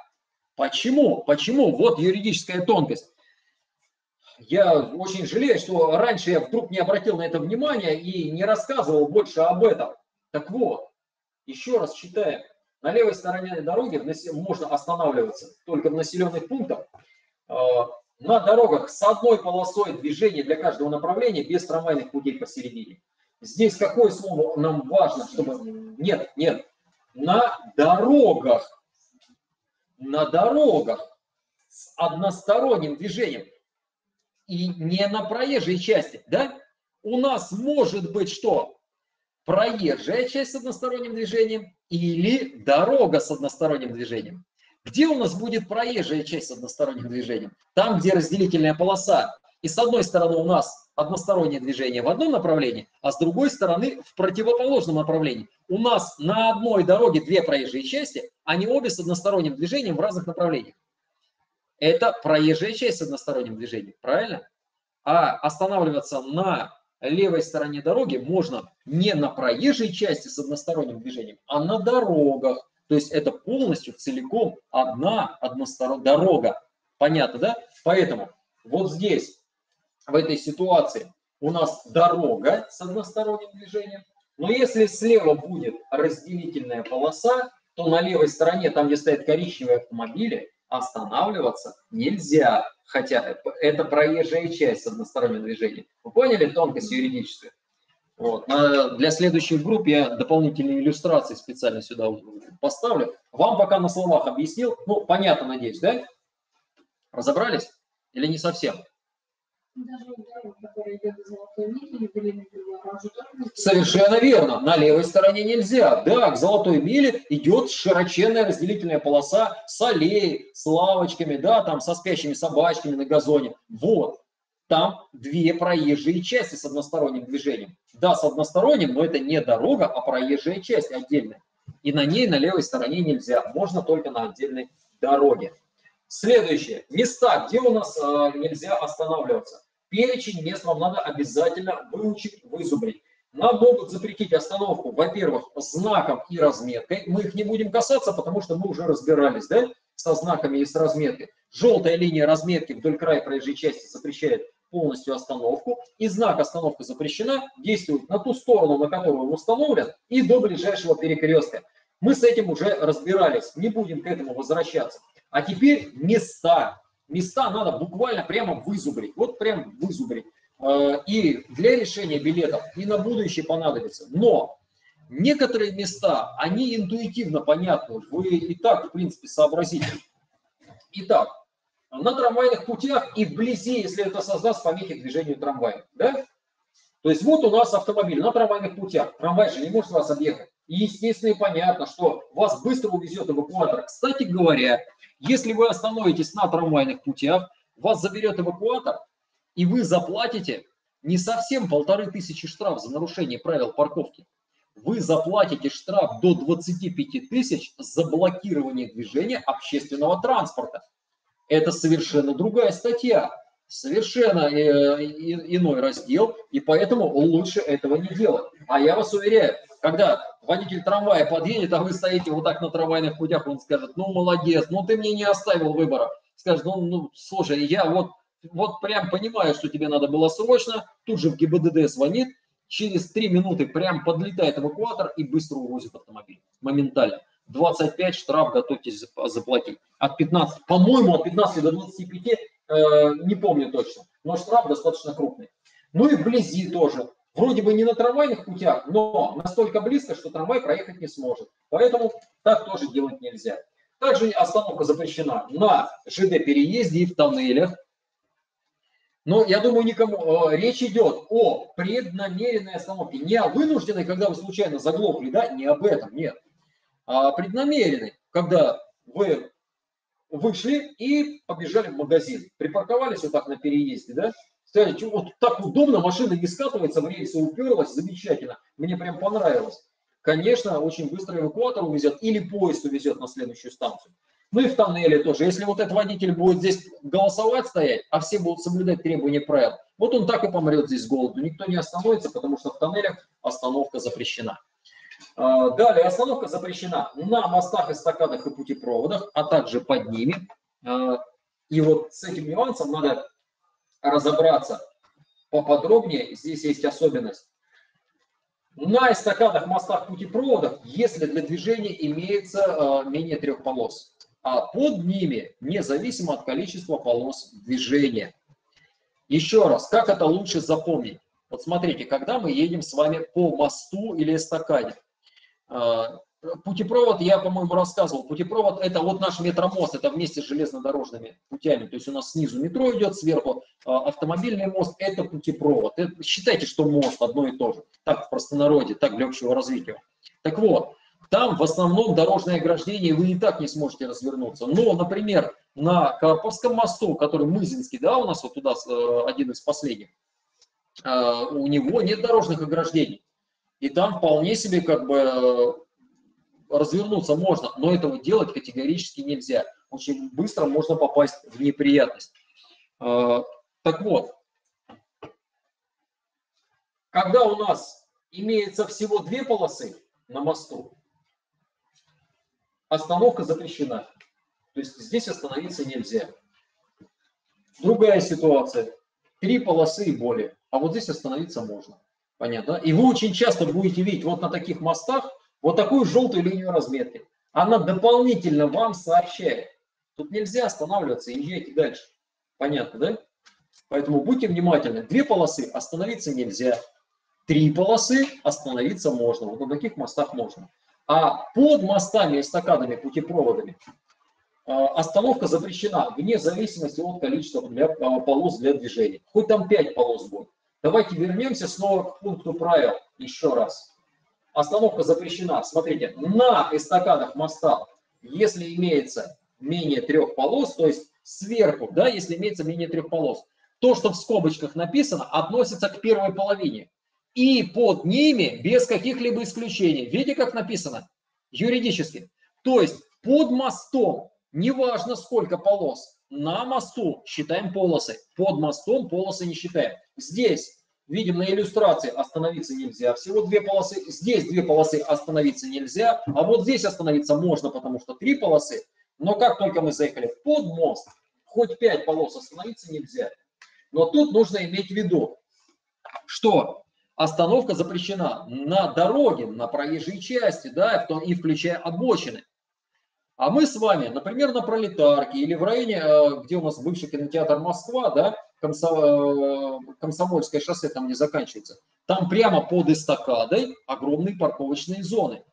Почему? Почему? Вот юридическая тонкость. Я очень жалею, что раньше я вдруг не обратил на это внимание и не рассказывал больше об этом. Так вот, еще раз читаем. На левой стороне дороги можно останавливаться только в населенных пунктах, а, на дорогах с одной полосой движения для каждого направления без трамвайных путей посередине. Здесь какое слово нам важно, чтобы... Нет, нет. На дорогах. На дорогах с односторонним движением. И не на проезжей части, да? У нас может быть что? Проезжая часть с односторонним движением или дорога с односторонним движением. Где у нас будет проезжая часть с односторонним движением? Там, где разделительная полоса. И с одной стороны у нас одностороннее движение в одном направлении, а с другой стороны в противоположном направлении. У нас на одной дороге две проезжие части, они обе с односторонним движением в разных направлениях. Это проезжая часть с односторонним движением, правильно? А останавливаться на левой стороне дороги можно не на проезжей части с односторонним движением, а на дорогах. То есть это полностью целиком одна односторонняя дорога. Понятно, да? Поэтому вот здесь, в этой ситуации, у нас дорога с односторонним движением. Но если слева будет разделительная полоса, то на левой стороне, там где стоят коричневые автомобили, останавливаться нельзя. Хотя это проезжая часть с односторонним движением. Вы поняли тонкость юридическую? Вот. Для следующих групп я дополнительные иллюстрации специально сюда поставлю. Вам пока на словах объяснил. Ну, понятно, надеюсь, да? Разобрались? Или не совсем? Совершенно верно. На левой стороне нельзя. Да, к золотой миле идет широченная разделительная полоса с аллеей, с лавочками, да, там со спящими собачками на газоне. Вот. Там две проезжие части с односторонним движением. Да, с односторонним, но это не дорога, а проезжая часть отдельная. И на ней на левой стороне нельзя. Можно только на отдельной дороге. Следующее. Места, где у нас э, нельзя останавливаться. Перечень мест надо обязательно выучить, вызубрить. Нам могут запретить остановку, во-первых, знаком и разметкой. Мы их не будем касаться, потому что мы уже разбирались, да, со знаками и с разметкой. Желтая линия разметки вдоль края проезжей части запрещает полностью остановку. И знак остановка запрещена действует на ту сторону, на которую он установлен, и до ближайшего перекрестка. Мы с этим уже разбирались, не будем к этому возвращаться. А теперь места. Места надо буквально прямо вызубрить. Вот прям вызубрить. Э, и для решения билетов и на будущее понадобится. Но некоторые места, они интуитивно понятны. Вы и так, в принципе, сообразите. Итак, на трамвайных путях и вблизи, если это создаст помехи движению трамвая. Да? То есть вот у нас автомобиль на трамвайных путях. Трамвай же не может вас объехать. Естественно и понятно, что вас быстро увезет эвакуатор. Кстати говоря, если вы остановитесь на трамвайных путях, вас заберет эвакуатор, и вы заплатите не совсем полторы тысячи штраф за нарушение правил парковки. Вы заплатите штраф до 25 тысяч за блокирование движения общественного транспорта. Это совершенно другая статья, совершенно э, иной раздел, и поэтому лучше этого не делать. А я вас уверяю, когда водитель трамвая подъедет, а вы стоите вот так на трамвайных путях, он скажет, ну молодец, ну ты мне не оставил выбора. Скажет, ну, ну слушай, я вот вот прям понимаю, что тебе надо было срочно, тут же в ГИБДД звонит, через 3 минуты прям подлетает эвакуатор и быстро увозит автомобиль. Моментально. 25 штраф готовьтесь заплатить. От 15, по-моему, от 15 до 25, э, не помню точно, но штраф достаточно крупный. Ну и вблизи тоже. Вроде бы не на трамвайных путях, но настолько близко, что трамвай проехать не сможет. Поэтому так тоже делать нельзя. Также остановка запрещена на ЖД-переезде и в тоннелях, но я думаю, никому э, речь идет о преднамеренной остановке, не о вынужденной, когда вы случайно заглохли, да, не об этом, нет, а преднамеренной, когда вы вышли и побежали в магазин, припарковались вот так на переезде, да, сказали, вот так удобно, машина не скатывается, в рельсы уперлась, замечательно, мне прям понравилось. Конечно, очень быстро эвакуатор увезет или поезд увезет на следующую станцию. Ну и в тоннеле тоже. Если вот этот водитель будет здесь голосовать стоять, а все будут соблюдать требования правил, вот он так и помрет здесь с голоду. Никто не остановится, потому что в тоннелях остановка запрещена. А, далее, остановка запрещена на мостах, эстакадах и путепроводах, а также под ними. А, и вот с этим нюансом надо разобраться поподробнее. Здесь есть особенность. На эстакадах, мостах, путепроводах, если для движения имеется а, менее трех полос а под ними независимо от количества полос движения. Еще раз, как это лучше запомнить? Вот смотрите, когда мы едем с вами по мосту или эстакаде, путепровод, я, по-моему, рассказывал, путепровод это вот наш метромост, это вместе с железнодорожными путями, то есть у нас снизу метро идет, сверху а, автомобильный мост, это путепровод. Это, считайте, что мост одно и то же, так в простонародье, так для общего развития. Так вот, там в основном дорожное ограждение, вы и так не сможете развернуться. Но, например, на Карповском мосту, который Мызинский, да, у нас вот туда э, один из последних, э, у него нет дорожных ограждений. И там вполне себе как бы э, развернуться можно, но этого делать категорически нельзя. Очень быстро можно попасть в неприятность. Так вот, когда у нас имеется всего две полосы на мосту, остановка запрещена. То есть здесь остановиться нельзя. Другая ситуация. Три полосы и более. А вот здесь остановиться можно. Понятно? И вы очень часто будете видеть вот на таких мостах вот такую желтую линию разметки. Она дополнительно вам сообщает. Тут нельзя останавливаться, езжайте дальше. Понятно, да? Поэтому будьте внимательны. Две полосы остановиться нельзя. Три полосы остановиться можно. Вот на таких мостах можно. А под мостами, эстакадами, путепроводами а, остановка запрещена вне зависимости от количества для, а, полос для движения. Хоть там 5 полос будет. Давайте вернемся снова к пункту правил еще раз. Остановка запрещена. Смотрите, на эстакадах моста, если имеется менее трех полос, то есть сверху, да, если имеется менее трех полос, то, что в скобочках написано, относится к первой половине и под ними без каких-либо исключений. Видите, как написано? Юридически. То есть под мостом, неважно сколько полос, На мосту считаем полосы, под мостом полосы не считаем. Здесь видим на иллюстрации остановиться нельзя, всего две полосы. Здесь две полосы остановиться нельзя, а вот здесь остановиться можно, потому что три полосы. Но как только мы заехали под мост, хоть пять полос остановиться нельзя. Но тут нужно иметь в виду, что остановка запрещена на дороге, на проезжей части, да, и включая обочины. А мы с вами, например, на Пролетарке или в районе, э, где у нас бывший кинотеатр Москва, да, э, Комсомольское шоссе там не заканчивается, там прямо под эстакадой огромные парковочные зоны.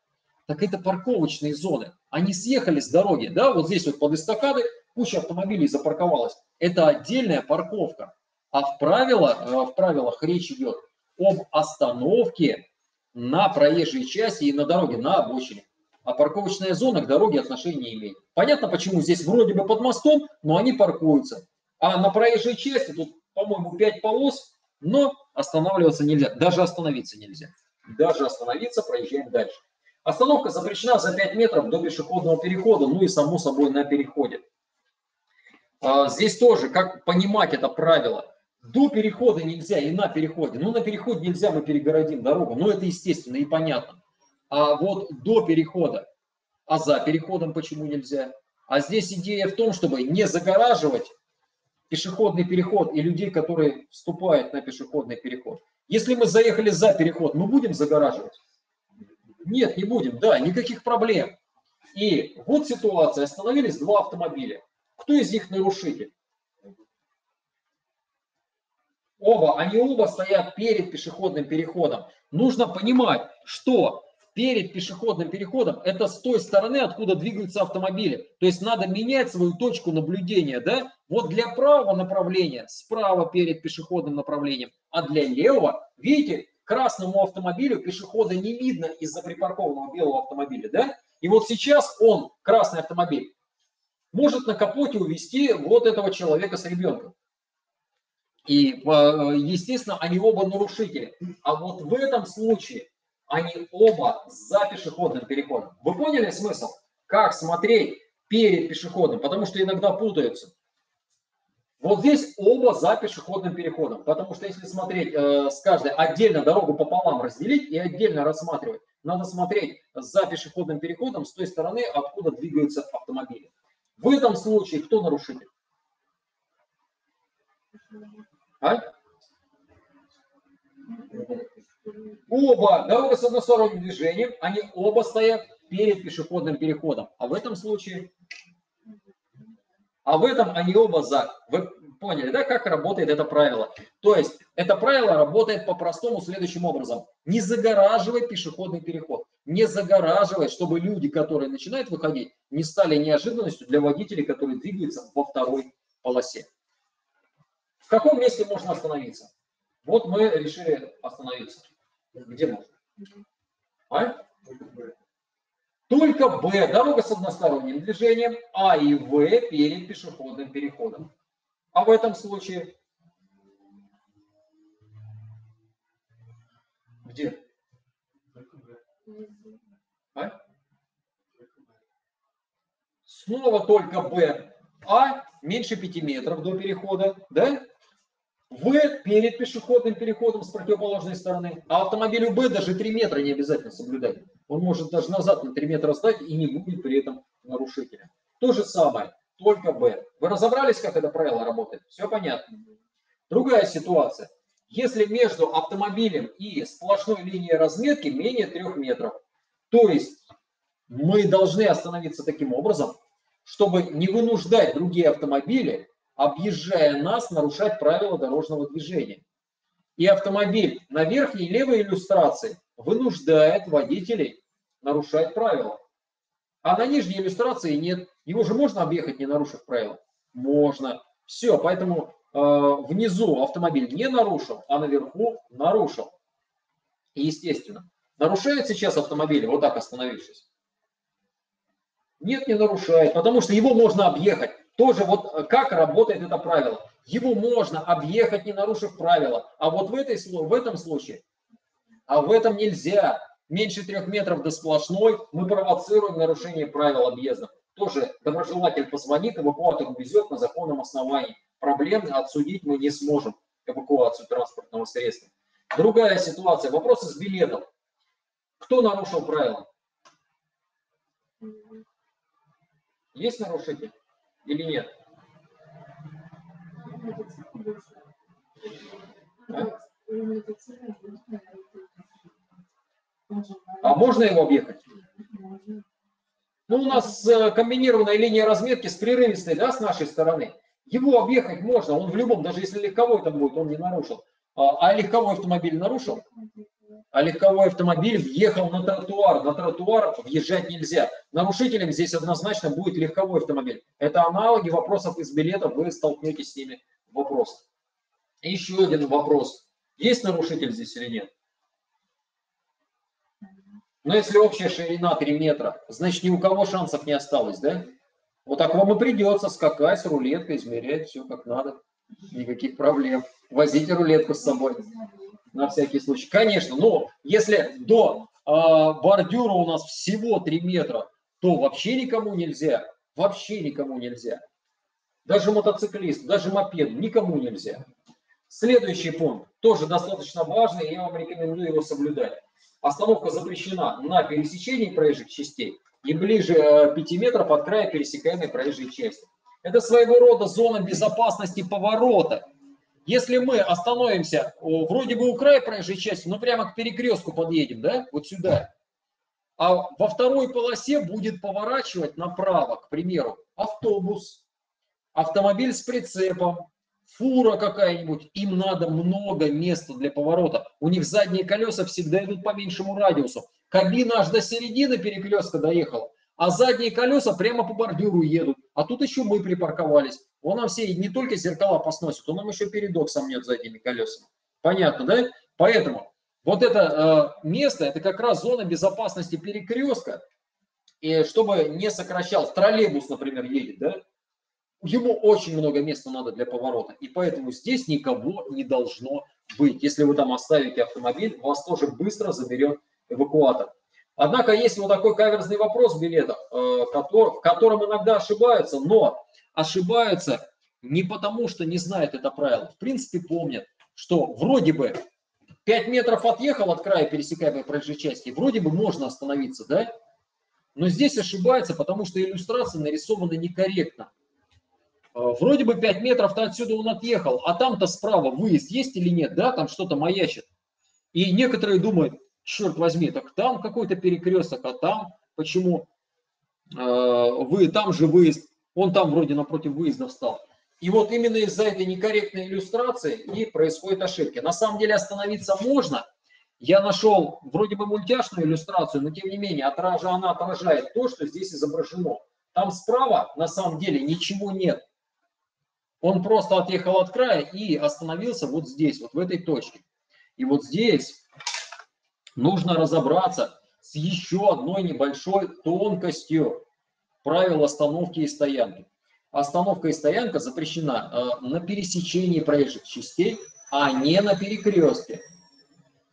Так это парковочные зоны. Они съехали с дороги, да, вот здесь вот под эстакадой куча автомобилей запарковалась. Это отдельная парковка. А в, правилах, э, в правилах речь идет об остановке на проезжей части и на дороге, на обочине. А парковочная зона к дороге отношения не имеет. Понятно, почему здесь вроде бы под мостом, но они паркуются. А на проезжей части тут, по-моему, 5 полос, но останавливаться нельзя. Даже остановиться нельзя. Даже остановиться, проезжаем дальше. Остановка запрещена за 5 метров до пешеходного перехода, ну и само собой на переходе. А, здесь тоже, как понимать это правило. До перехода нельзя и на переходе. Ну, на переходе нельзя, мы перегородим дорогу. Ну, это естественно и понятно. А вот до перехода, а за переходом почему нельзя? А здесь идея в том, чтобы не загораживать пешеходный переход и людей, которые вступают на пешеходный переход. Если мы заехали за переход, мы будем загораживать? Нет, не будем, да, никаких проблем. И вот ситуация, остановились два автомобиля. Кто из них нарушитель? Оба, они оба стоят перед пешеходным переходом. Нужно понимать, что перед пешеходным переходом это с той стороны, откуда двигаются автомобили. То есть надо менять свою точку наблюдения. Да? Вот для правого направления справа перед пешеходным направлением, а для левого, видите, красному автомобилю пешехода не видно из-за припаркованного белого автомобиля. Да? И вот сейчас он, красный автомобиль, может на капоте увезти вот этого человека с ребенком. И, э, естественно, они оба нарушители. А вот в этом случае они оба за пешеходным переходом. Вы поняли смысл? Как смотреть перед пешеходом? Потому что иногда путаются. Вот здесь оба за пешеходным переходом. Потому что если смотреть э, с каждой отдельно дорогу пополам разделить и отдельно рассматривать, надо смотреть за пешеходным переходом с той стороны, откуда двигаются автомобили. В этом случае кто нарушитель? А? Оба, дорога с односторонним движением, они оба стоят перед пешеходным переходом. А в этом случае, а в этом они оба за. Вы поняли, да, как работает это правило? То есть это правило работает по-простому следующим образом. Не загораживай пешеходный переход. Не загораживай, чтобы люди, которые начинают выходить, не стали неожиданностью для водителей, которые двигаются во второй полосе. В каком месте можно остановиться? Вот мы решили остановиться. Где можно? А? Только Б, дорога с односторонним движением, А и В перед пешеходным переходом. А в этом случае где? А? Снова только Б. А меньше 5 метров до перехода, да? В перед пешеходным переходом с противоположной стороны, а автомобилю Б даже 3 метра не обязательно соблюдать. Он может даже назад на 3 метра сдать и не будет при этом нарушителем. То же самое, только Б. Вы разобрались, как это правило работает? Все понятно. Другая ситуация. Если между автомобилем и сплошной линией разметки менее 3 метров, то есть мы должны остановиться таким образом, чтобы не вынуждать другие автомобили объезжая нас, нарушать правила дорожного движения. И автомобиль на верхней левой иллюстрации вынуждает водителей нарушать правила. А на нижней иллюстрации нет. Его же можно объехать, не нарушив правила? Можно. Все, поэтому э, внизу автомобиль не нарушил, а наверху нарушил. Естественно, нарушает сейчас автомобиль, вот так остановившись? Нет, не нарушает, потому что его можно объехать тоже вот э, как работает это правило. Его можно объехать, не нарушив правила. А вот в, этой, в этом случае, а в этом нельзя. Меньше трех метров до сплошной мы провоцируем нарушение правил объезда. тоже доброжелатель позвонит, эвакуатор увезет на законном основании. Проблем отсудить мы не сможем эвакуацию транспортного средства. Другая ситуация. Вопросы с билетом. Кто нарушил правила? Есть нарушитель или нет? А? можно его объехать? Ну, у нас э, комбинированная линия разметки с прерывистой, да, с нашей стороны. Его объехать можно, он в любом, даже если легковой там будет, он не нарушил. А, а легковой автомобиль нарушил? А легковой автомобиль въехал на тротуар. На тротуар въезжать нельзя. Нарушителем здесь однозначно будет легковой автомобиль. Это аналоги вопросов из билета, вы столкнетесь с ними в вопросах. Еще один вопрос. Есть нарушитель здесь или нет? Но если общая ширина 3 метра, значит ни у кого шансов не осталось, да? Вот так вам и придется скакать рулеткой, измерять все как надо. Никаких проблем. Возите рулетку с собой на всякий случай. Конечно, но если до э, бордюра у нас всего 3 метра, то вообще никому нельзя. Вообще никому нельзя. Даже мотоциклист, даже мопед, никому нельзя. Следующий пункт, тоже достаточно важный, я вам рекомендую его соблюдать. Остановка запрещена на пересечении проезжих частей и ближе 5 э, метров от края пересекаемой проезжей части. Это своего рода зона безопасности поворота. Если мы остановимся вроде бы у края проезжей части, но прямо к перекрестку подъедем, да, вот сюда, а во второй полосе будет поворачивать направо, к примеру, автобус, автомобиль с прицепом, фура какая-нибудь, им надо много места для поворота. У них задние колеса всегда идут по меньшему радиусу. Кабина аж до середины перекрестка доехала, а задние колеса прямо по бордюру едут. А тут еще мы припарковались. Он нам все не только зеркала посносит, он нам еще передок сомнет задними колесами. Понятно, да? Поэтому вот это э, место, это как раз зона безопасности перекрестка, и чтобы не сокращал, троллейбус, например, едет, да, ему очень много места надо для поворота, и поэтому здесь никого не должно быть. Если вы там оставите автомобиль, вас тоже быстро заберет эвакуатор. Однако есть вот такой каверзный вопрос в билетах, э, в котором иногда ошибаются, но ошибаются не потому, что не знают это правило. В принципе, помнят, что вроде бы 5 метров отъехал от края пересекаемой проезжей части, вроде бы можно остановиться, да? Но здесь ошибается, потому что иллюстрация нарисована некорректно. Э, вроде бы 5 метров-то отсюда он отъехал, а там-то справа выезд есть или нет, да, там что-то маячит. И некоторые думают, черт возьми, так там какой-то перекресток, а там почему э, вы, там же выезд, он там вроде напротив выезда встал. И вот именно из-за этой некорректной иллюстрации и происходят ошибки. На самом деле остановиться можно. Я нашел вроде бы мультяшную иллюстрацию, но тем не менее отраж... она отражает то, что здесь изображено. Там справа на самом деле ничего нет. Он просто отъехал от края и остановился вот здесь, вот в этой точке. И вот здесь нужно разобраться с еще одной небольшой тонкостью правил остановки и стоянки. Остановка и стоянка запрещена э, на пересечении проезжих частей, а не на перекрестке.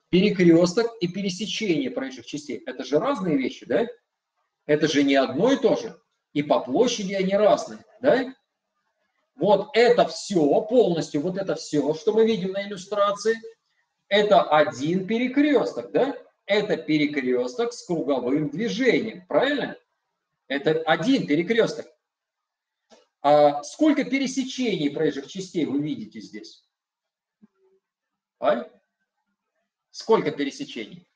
Перекресток и пересечение проезжих частей – это же разные вещи, да? Это же не одно и то же. И по площади они разные, да? Вот это все, полностью вот это все, что мы видим на иллюстрации, это один перекресток, да? Это перекресток с круговым движением, правильно? Это один перекресток. А сколько пересечений проезжих частей вы видите здесь? А? Сколько пересечений?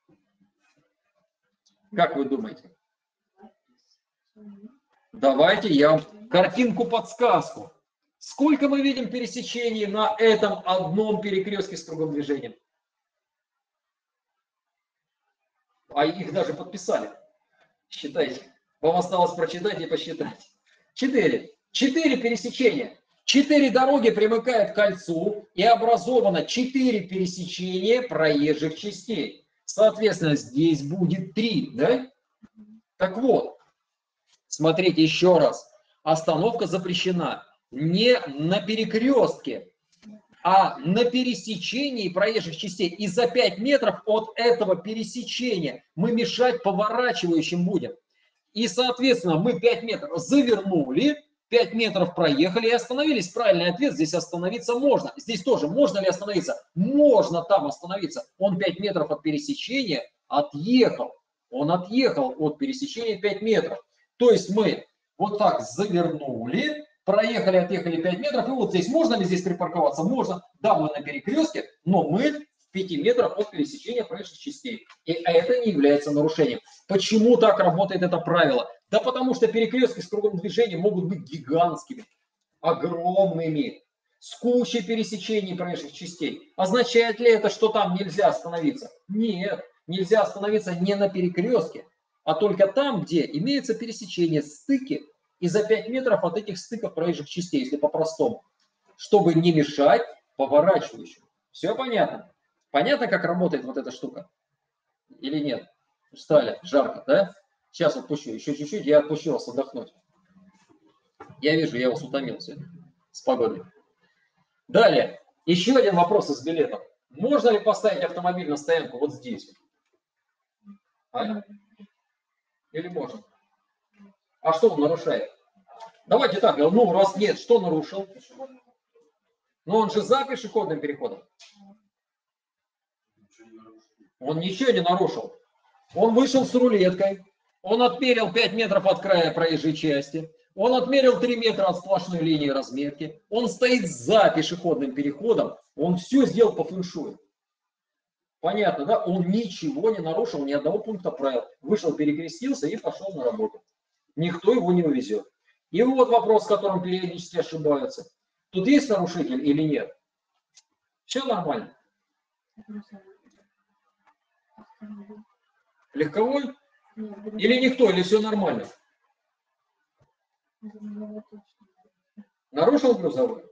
Как вы думаете? Давайте я вам картинку-подсказку. Сколько мы видим пересечений на этом одном перекрестке с кругом движением? А их даже подписали. Считайте. Вам осталось прочитать и посчитать. Четыре. Четыре пересечения. Четыре дороги примыкают к кольцу и образовано четыре пересечения проезжих частей. Соответственно, здесь будет три, да? Так вот, смотрите еще раз. Остановка запрещена не на перекрестке, а на пересечении проезжих частей. И за 5 метров от этого пересечения мы мешать поворачивающим будем. И, соответственно, мы 5 метров завернули, 5 метров проехали и остановились. Правильный ответ, здесь остановиться можно. Здесь тоже можно ли остановиться? Можно там остановиться. Он 5 метров от пересечения отъехал. Он отъехал от пересечения 5 метров. То есть мы вот так завернули, проехали, отъехали 5 метров, и вот здесь можно ли здесь припарковаться? Можно. Да, мы на перекрестке, но мы в 5 метрах от пересечения проезжих частей. И это не является нарушением. Почему так работает это правило? Да потому что перекрестки с кругом движения могут быть гигантскими, огромными, с кучей пересечений проезжих частей. Означает ли это, что там нельзя остановиться? Нет, нельзя остановиться не на перекрестке, а только там, где имеется пересечение, стыки, и за 5 метров от этих стыков проезжих частей, если по-простому, чтобы не мешать поворачивающим. Все понятно? Понятно, как работает вот эта штука? Или нет? Устали, жарко, да? Сейчас отпущу, еще чуть-чуть, я отпущу вас отдохнуть. Я вижу, я вас утомил сегодня с погодой. Далее, еще один вопрос из билетов. Можно ли поставить автомобиль на стоянку вот здесь? А? Или можно? А что он нарушает? Давайте так, ну раз нет, что нарушил? Ну он же за пешеходным переходом. Он ничего не нарушил. Он вышел с рулеткой, он отмерил 5 метров от края проезжей части. Он отмерил 3 метра от сплошной линии разметки. Он стоит за пешеходным переходом. Он все сделал по фэншую. Понятно, да? Он ничего не нарушил, ни одного пункта правил. Вышел, перекрестился и пошел на работу. Никто его не увезет. И вот вопрос, с которым периодически ошибаются. Тут есть нарушитель или нет? Все нормально. Легковой? Или никто, или все нормально? Нарушил грузовой?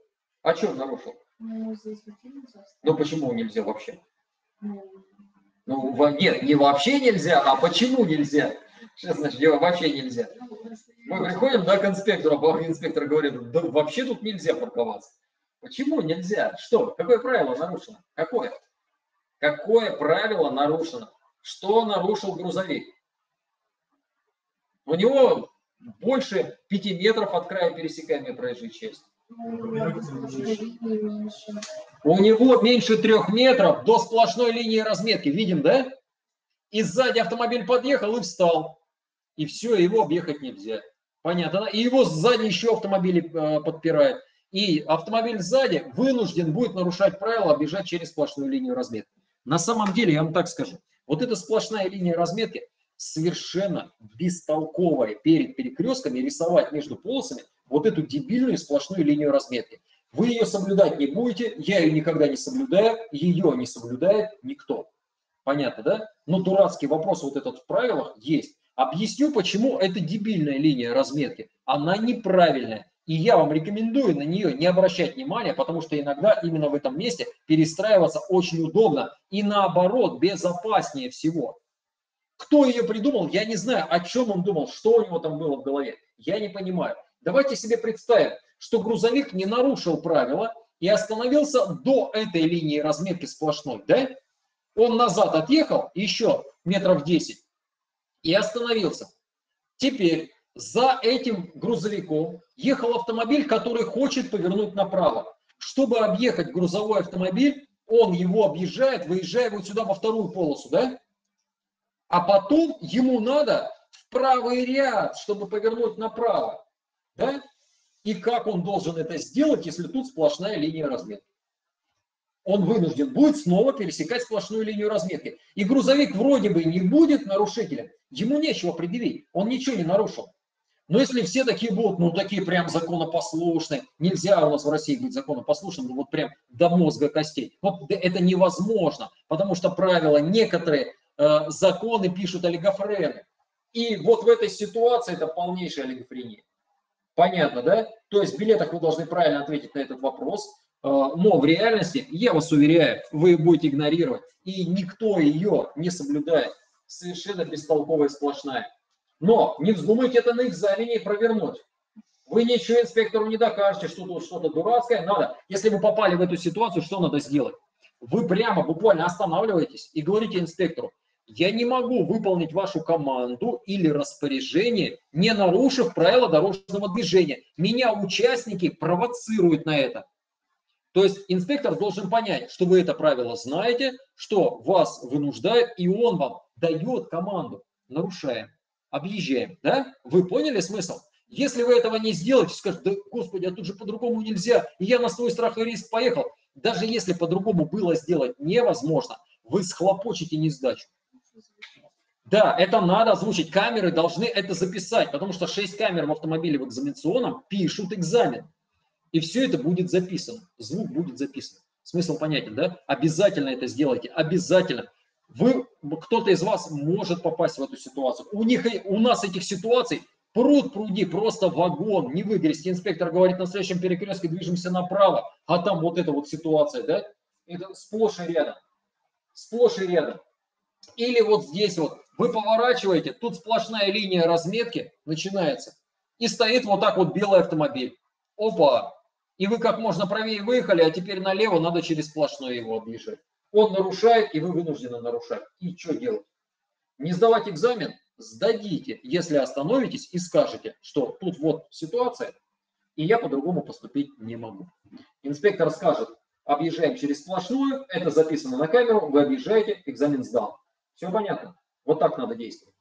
А что нарушил? Ну почему нельзя вообще? Ну, нет, не вообще нельзя, а почему нельзя? Что значит вообще нельзя? Мы приходим, да, к инспектору, а инспектор говорит, да вообще тут нельзя парковаться. Почему нельзя? Что? Какое правило нарушено? Какое? Какое правило нарушено? Что нарушил грузовик? У него больше 5 метров от края пересекаемой проезжей части. У него меньше трех метров до сплошной линии разметки. Видим, да? И сзади автомобиль подъехал и встал. И все, его объехать нельзя. Понятно. И его сзади еще автомобили э, подпирают. И автомобиль сзади вынужден будет нарушать правила, объезжать через сплошную линию разметки. На самом деле, я вам так скажу, вот эта сплошная линия разметки, совершенно бестолковое перед перекрестками рисовать между полосами вот эту дебильную сплошную линию разметки. Вы ее соблюдать не будете, я ее никогда не соблюдаю, ее не соблюдает никто. Понятно, да? Но дурацкий вопрос вот этот в правилах есть. Объясню, почему это дебильная линия разметки. Она неправильная. И я вам рекомендую на нее не обращать внимания, потому что иногда именно в этом месте перестраиваться очень удобно и наоборот безопаснее всего. Кто ее придумал, я не знаю, о чем он думал, что у него там было в голове. Я не понимаю. Давайте себе представим, что грузовик не нарушил правила и остановился до этой линии разметки сплошной, да? Он назад отъехал еще метров 10 и остановился. Теперь за этим грузовиком ехал автомобиль, который хочет повернуть направо. Чтобы объехать грузовой автомобиль, он его объезжает, выезжая вот сюда во вторую полосу, да? а потом ему надо в правый ряд, чтобы повернуть направо. Да? И как он должен это сделать, если тут сплошная линия разметки? Он вынужден будет снова пересекать сплошную линию разметки. И грузовик вроде бы не будет нарушителем, ему нечего предъявить, он ничего не нарушил. Но если все такие будут, ну такие прям законопослушные, нельзя у нас в России быть законопослушным, ну вот прям до мозга костей. Вот это невозможно, потому что правила некоторые Э, законы пишут олигофрены. И вот в этой ситуации это полнейшая олигофрения. Понятно, да? То есть в билетах вы должны правильно ответить на этот вопрос, но в реальности, я вас уверяю, вы будете игнорировать, и никто ее не соблюдает. Совершенно бестолковая сплошная. Но не вздумайте это на экзамене провернуть. Вы ничего инспектору не докажете, что тут что-то дурацкое. Надо, если вы попали в эту ситуацию, что надо сделать? Вы прямо буквально останавливаетесь и говорите инспектору, я не могу выполнить вашу команду или распоряжение, не нарушив правила дорожного движения. Меня участники провоцируют на это. То есть инспектор должен понять, что вы это правило знаете, что вас вынуждает, и он вам дает команду. Нарушаем, объезжаем. Да? Вы поняли смысл? Если вы этого не сделаете, скажете, да, господи, а тут же по-другому нельзя, и я на свой страх и риск поехал. Даже если по-другому было сделать невозможно, вы схлопочете не сдачу. Да, это надо озвучить. Камеры должны это записать, потому что 6 камер в автомобиле в экзаменационном пишут экзамен. И все это будет записано. Звук будет записан. Смысл понятен, да? Обязательно это сделайте. Обязательно. Вы, кто-то из вас может попасть в эту ситуацию. У них, у нас этих ситуаций пруд пруди, просто вагон, не выгрести. Инспектор говорит, на следующем перекрестке движемся направо, а там вот эта вот ситуация, да? Это сплошь и рядом. Сплошь и рядом. Или вот здесь вот, вы поворачиваете, тут сплошная линия разметки начинается, и стоит вот так вот белый автомобиль. Опа, и вы как можно правее выехали, а теперь налево надо через сплошное его объезжать. Он нарушает, и вы вынуждены нарушать. И что делать? Не сдавать экзамен? Сдадите, если остановитесь и скажете, что тут вот ситуация, и я по-другому поступить не могу. Инспектор скажет, объезжаем через сплошную, это записано на камеру, вы объезжаете, экзамен сдал. Все понятно? Вот так надо действовать.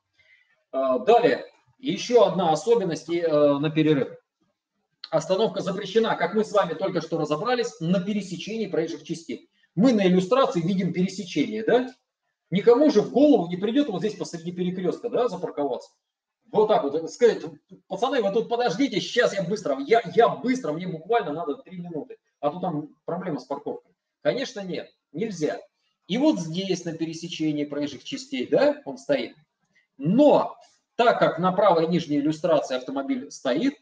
А, далее, еще одна особенность э, на перерыв. Остановка запрещена, как мы с вами только что разобрались, на пересечении проезжих частей. Мы на иллюстрации видим пересечение, да? Никому же в голову не придет вот здесь посреди перекрестка, да, запарковаться. Вот так вот, сказать, пацаны, вы тут подождите, сейчас я быстро, я, я быстро, мне буквально надо три минуты, а то там проблема с парковкой. Конечно, нет, нельзя. И вот здесь на пересечении проезжих частей, да, он стоит. Но так как на правой нижней иллюстрации автомобиль стоит,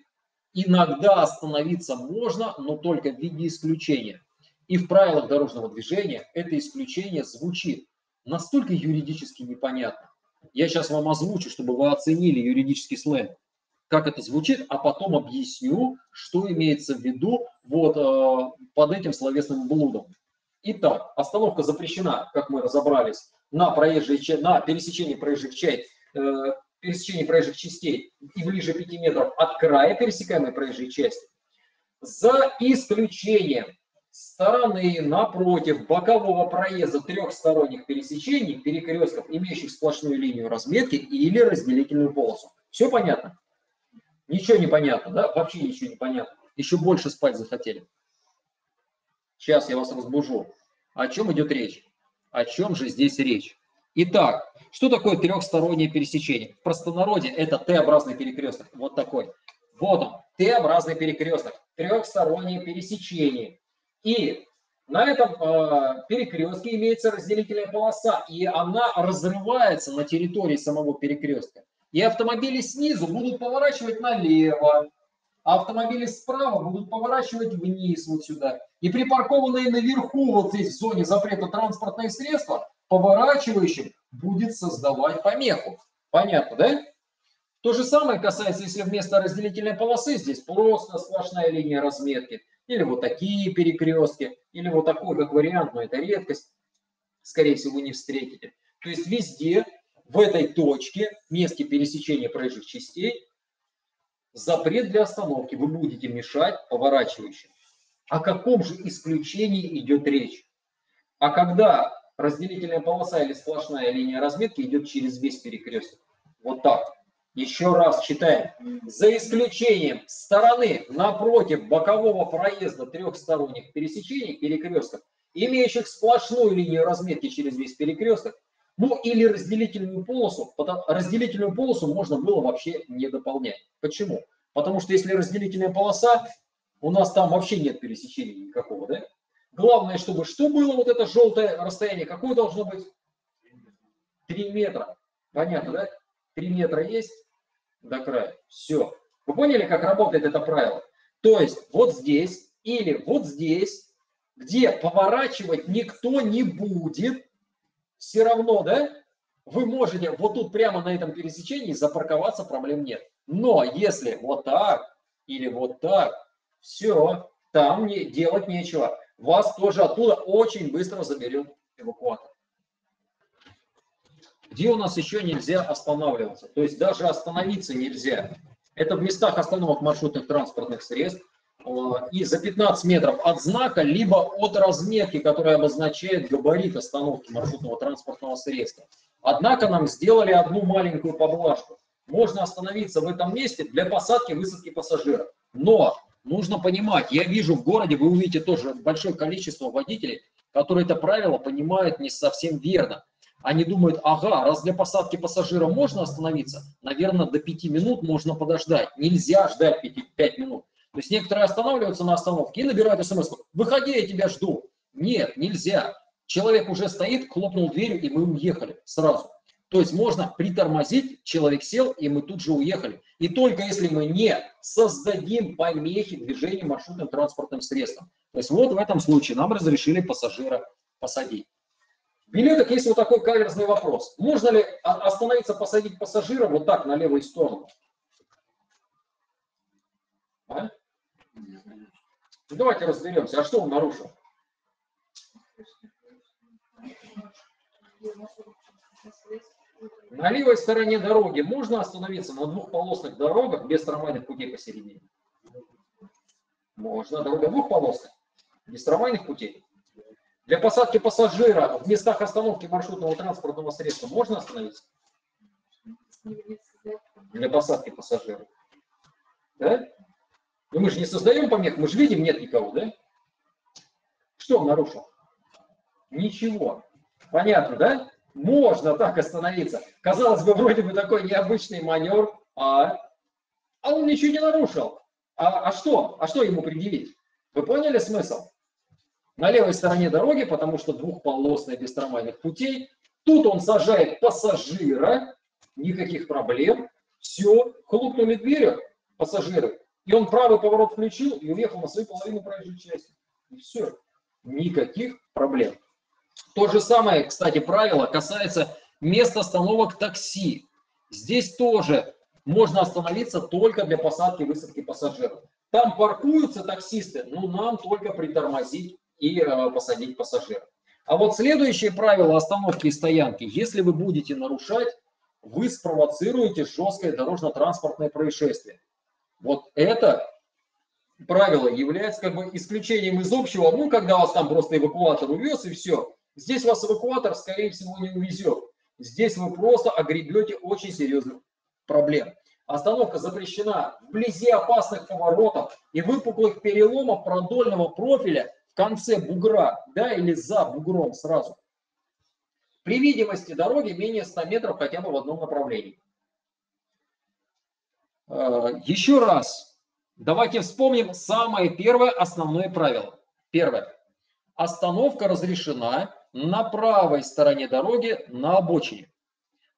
Иногда остановиться можно, но только в виде исключения. И в правилах дорожного движения это исключение звучит настолько юридически непонятно. Я сейчас вам озвучу, чтобы вы оценили юридический сленг, как это звучит, а потом объясню, что имеется в виду вот э, под этим словесным блудом. Итак, остановка запрещена, как мы разобрались, на, проезжей, на пересечении проезжих частей, э, пересечении проезжих частей и ближе 5 метров от края пересекаемой проезжей части, за исключением стороны напротив бокового проезда трехсторонних пересечений, перекрестков, имеющих сплошную линию разметки или разделительную полосу. Все понятно? Ничего не понятно, да? Вообще ничего не понятно. Еще больше спать захотели. Сейчас я вас разбужу. О чем идет речь? О чем же здесь речь? Итак, что такое трехстороннее пересечение? В простонародье это Т-образный перекресток. Вот такой. Вот он, Т-образный перекресток. Трехстороннее пересечение. И на этом э, перекрестке имеется разделительная полоса, и она разрывается на территории самого перекрестка. И автомобили снизу будут поворачивать налево, а автомобили справа будут поворачивать вниз вот сюда. И припаркованные наверху, вот здесь в зоне запрета транспортные средства, поворачивающим будет создавать помеху. Понятно, да? То же самое касается, если вместо разделительной полосы здесь просто сплошная линия разметки, или вот такие перекрестки, или вот такой как вариант, но это редкость, скорее всего, вы не встретите. То есть везде в этой точке, месте пересечения проезжих частей, запрет для остановки. Вы будете мешать поворачивающим. О каком же исключении идет речь? А когда разделительная полоса или сплошная линия разметки идет через весь перекресток. Вот так. Еще раз читаем. За исключением стороны напротив бокового проезда трехсторонних пересечений перекрестков, имеющих сплошную линию разметки через весь перекресток, ну или разделительную полосу, разделительную полосу можно было вообще не дополнять. Почему? Потому что если разделительная полоса, у нас там вообще нет пересечения никакого, да? Главное, чтобы что было вот это желтое расстояние? Какое должно быть? 3 метра. Понятно, да? 3 метра есть до края. Все. Вы поняли, как работает это правило? То есть вот здесь или вот здесь, где поворачивать никто не будет, все равно, да, вы можете вот тут прямо на этом пересечении запарковаться, проблем нет. Но если вот так или вот так, все, там не, делать нечего вас тоже оттуда очень быстро заберет эвакуатор. Где у нас еще нельзя останавливаться? То есть даже остановиться нельзя. Это в местах остановок маршрутных транспортных средств э, и за 15 метров от знака, либо от разметки, которая обозначает габарит остановки маршрутного транспортного средства. Однако нам сделали одну маленькую поблажку. Можно остановиться в этом месте для посадки высадки пассажиров. Но нужно понимать, я вижу в городе, вы увидите тоже большое количество водителей, которые это правило понимают не совсем верно. Они думают, ага, раз для посадки пассажира можно остановиться, наверное, до 5 минут можно подождать. Нельзя ждать 5, 5 минут. То есть некоторые останавливаются на остановке и набирают смс «Выходи, я тебя жду». Нет, нельзя. Человек уже стоит, хлопнул дверью, и мы уехали сразу. То есть можно притормозить, человек сел, и мы тут же уехали. И только если мы не создадим помехи движению маршрутным транспортным средством. То есть вот в этом случае нам разрешили пассажира посадить. В билетах есть вот такой каверзный вопрос. Можно ли остановиться, посадить пассажира вот так на левую сторону? А? Давайте разберемся. А что он нарушил? На левой стороне дороги можно остановиться на двухполосных дорогах без трамвайных путей посередине? Можно. Дорога двухполосная, без трамвайных путей. Для посадки пассажира в местах остановки маршрутного транспортного средства можно остановиться? Для посадки пассажира. Да? Но мы же не создаем помех, мы же видим, нет никого, да? Что он нарушил? Ничего. Понятно, да? Можно так остановиться. Казалось бы, вроде бы такой необычный маневр, а, а он ничего не нарушил. А, а что? А что ему предъявить? Вы поняли смысл? На левой стороне дороги, потому что двухполосная без трамвайных путей, тут он сажает пассажира, никаких проблем, все, хлопнули дверью пассажиры, и он правый поворот включил и уехал на свою половину проезжей части. И все, никаких проблем. То же самое, кстати, правило касается мест остановок такси. Здесь тоже можно остановиться только для посадки и высадки пассажиров. Там паркуются таксисты, но нам только притормозить и э, посадить пассажиров. А вот следующее правило остановки и стоянки. Если вы будете нарушать, вы спровоцируете жесткое дорожно-транспортное происшествие. Вот это правило является как бы исключением из общего, ну, когда вас там просто эвакуатор увез и все. Здесь вас эвакуатор, скорее всего, не увезет. Здесь вы просто огребете очень серьезных проблем. Остановка запрещена вблизи опасных поворотов и выпуклых переломов продольного профиля в конце бугра, да, или за бугром сразу. При видимости дороги менее 100 метров хотя бы в одном направлении. Э, еще раз, давайте вспомним самое первое основное правило. Первое. Остановка разрешена на правой стороне дороги на обочине.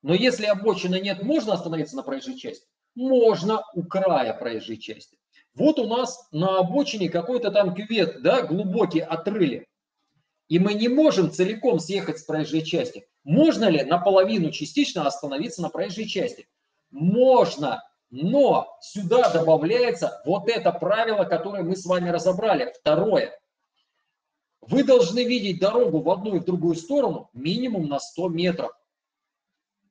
Но если обочины нет, можно остановиться на проезжей части? Можно у края проезжей части. Вот у нас на обочине какой-то там кювет, да, глубокий отрыли. И мы не можем целиком съехать с проезжей части. Можно ли наполовину частично остановиться на проезжей части? Можно, но сюда добавляется вот это правило, которое мы с вами разобрали. Второе. Вы должны видеть дорогу в одну и в другую сторону минимум на 100 метров.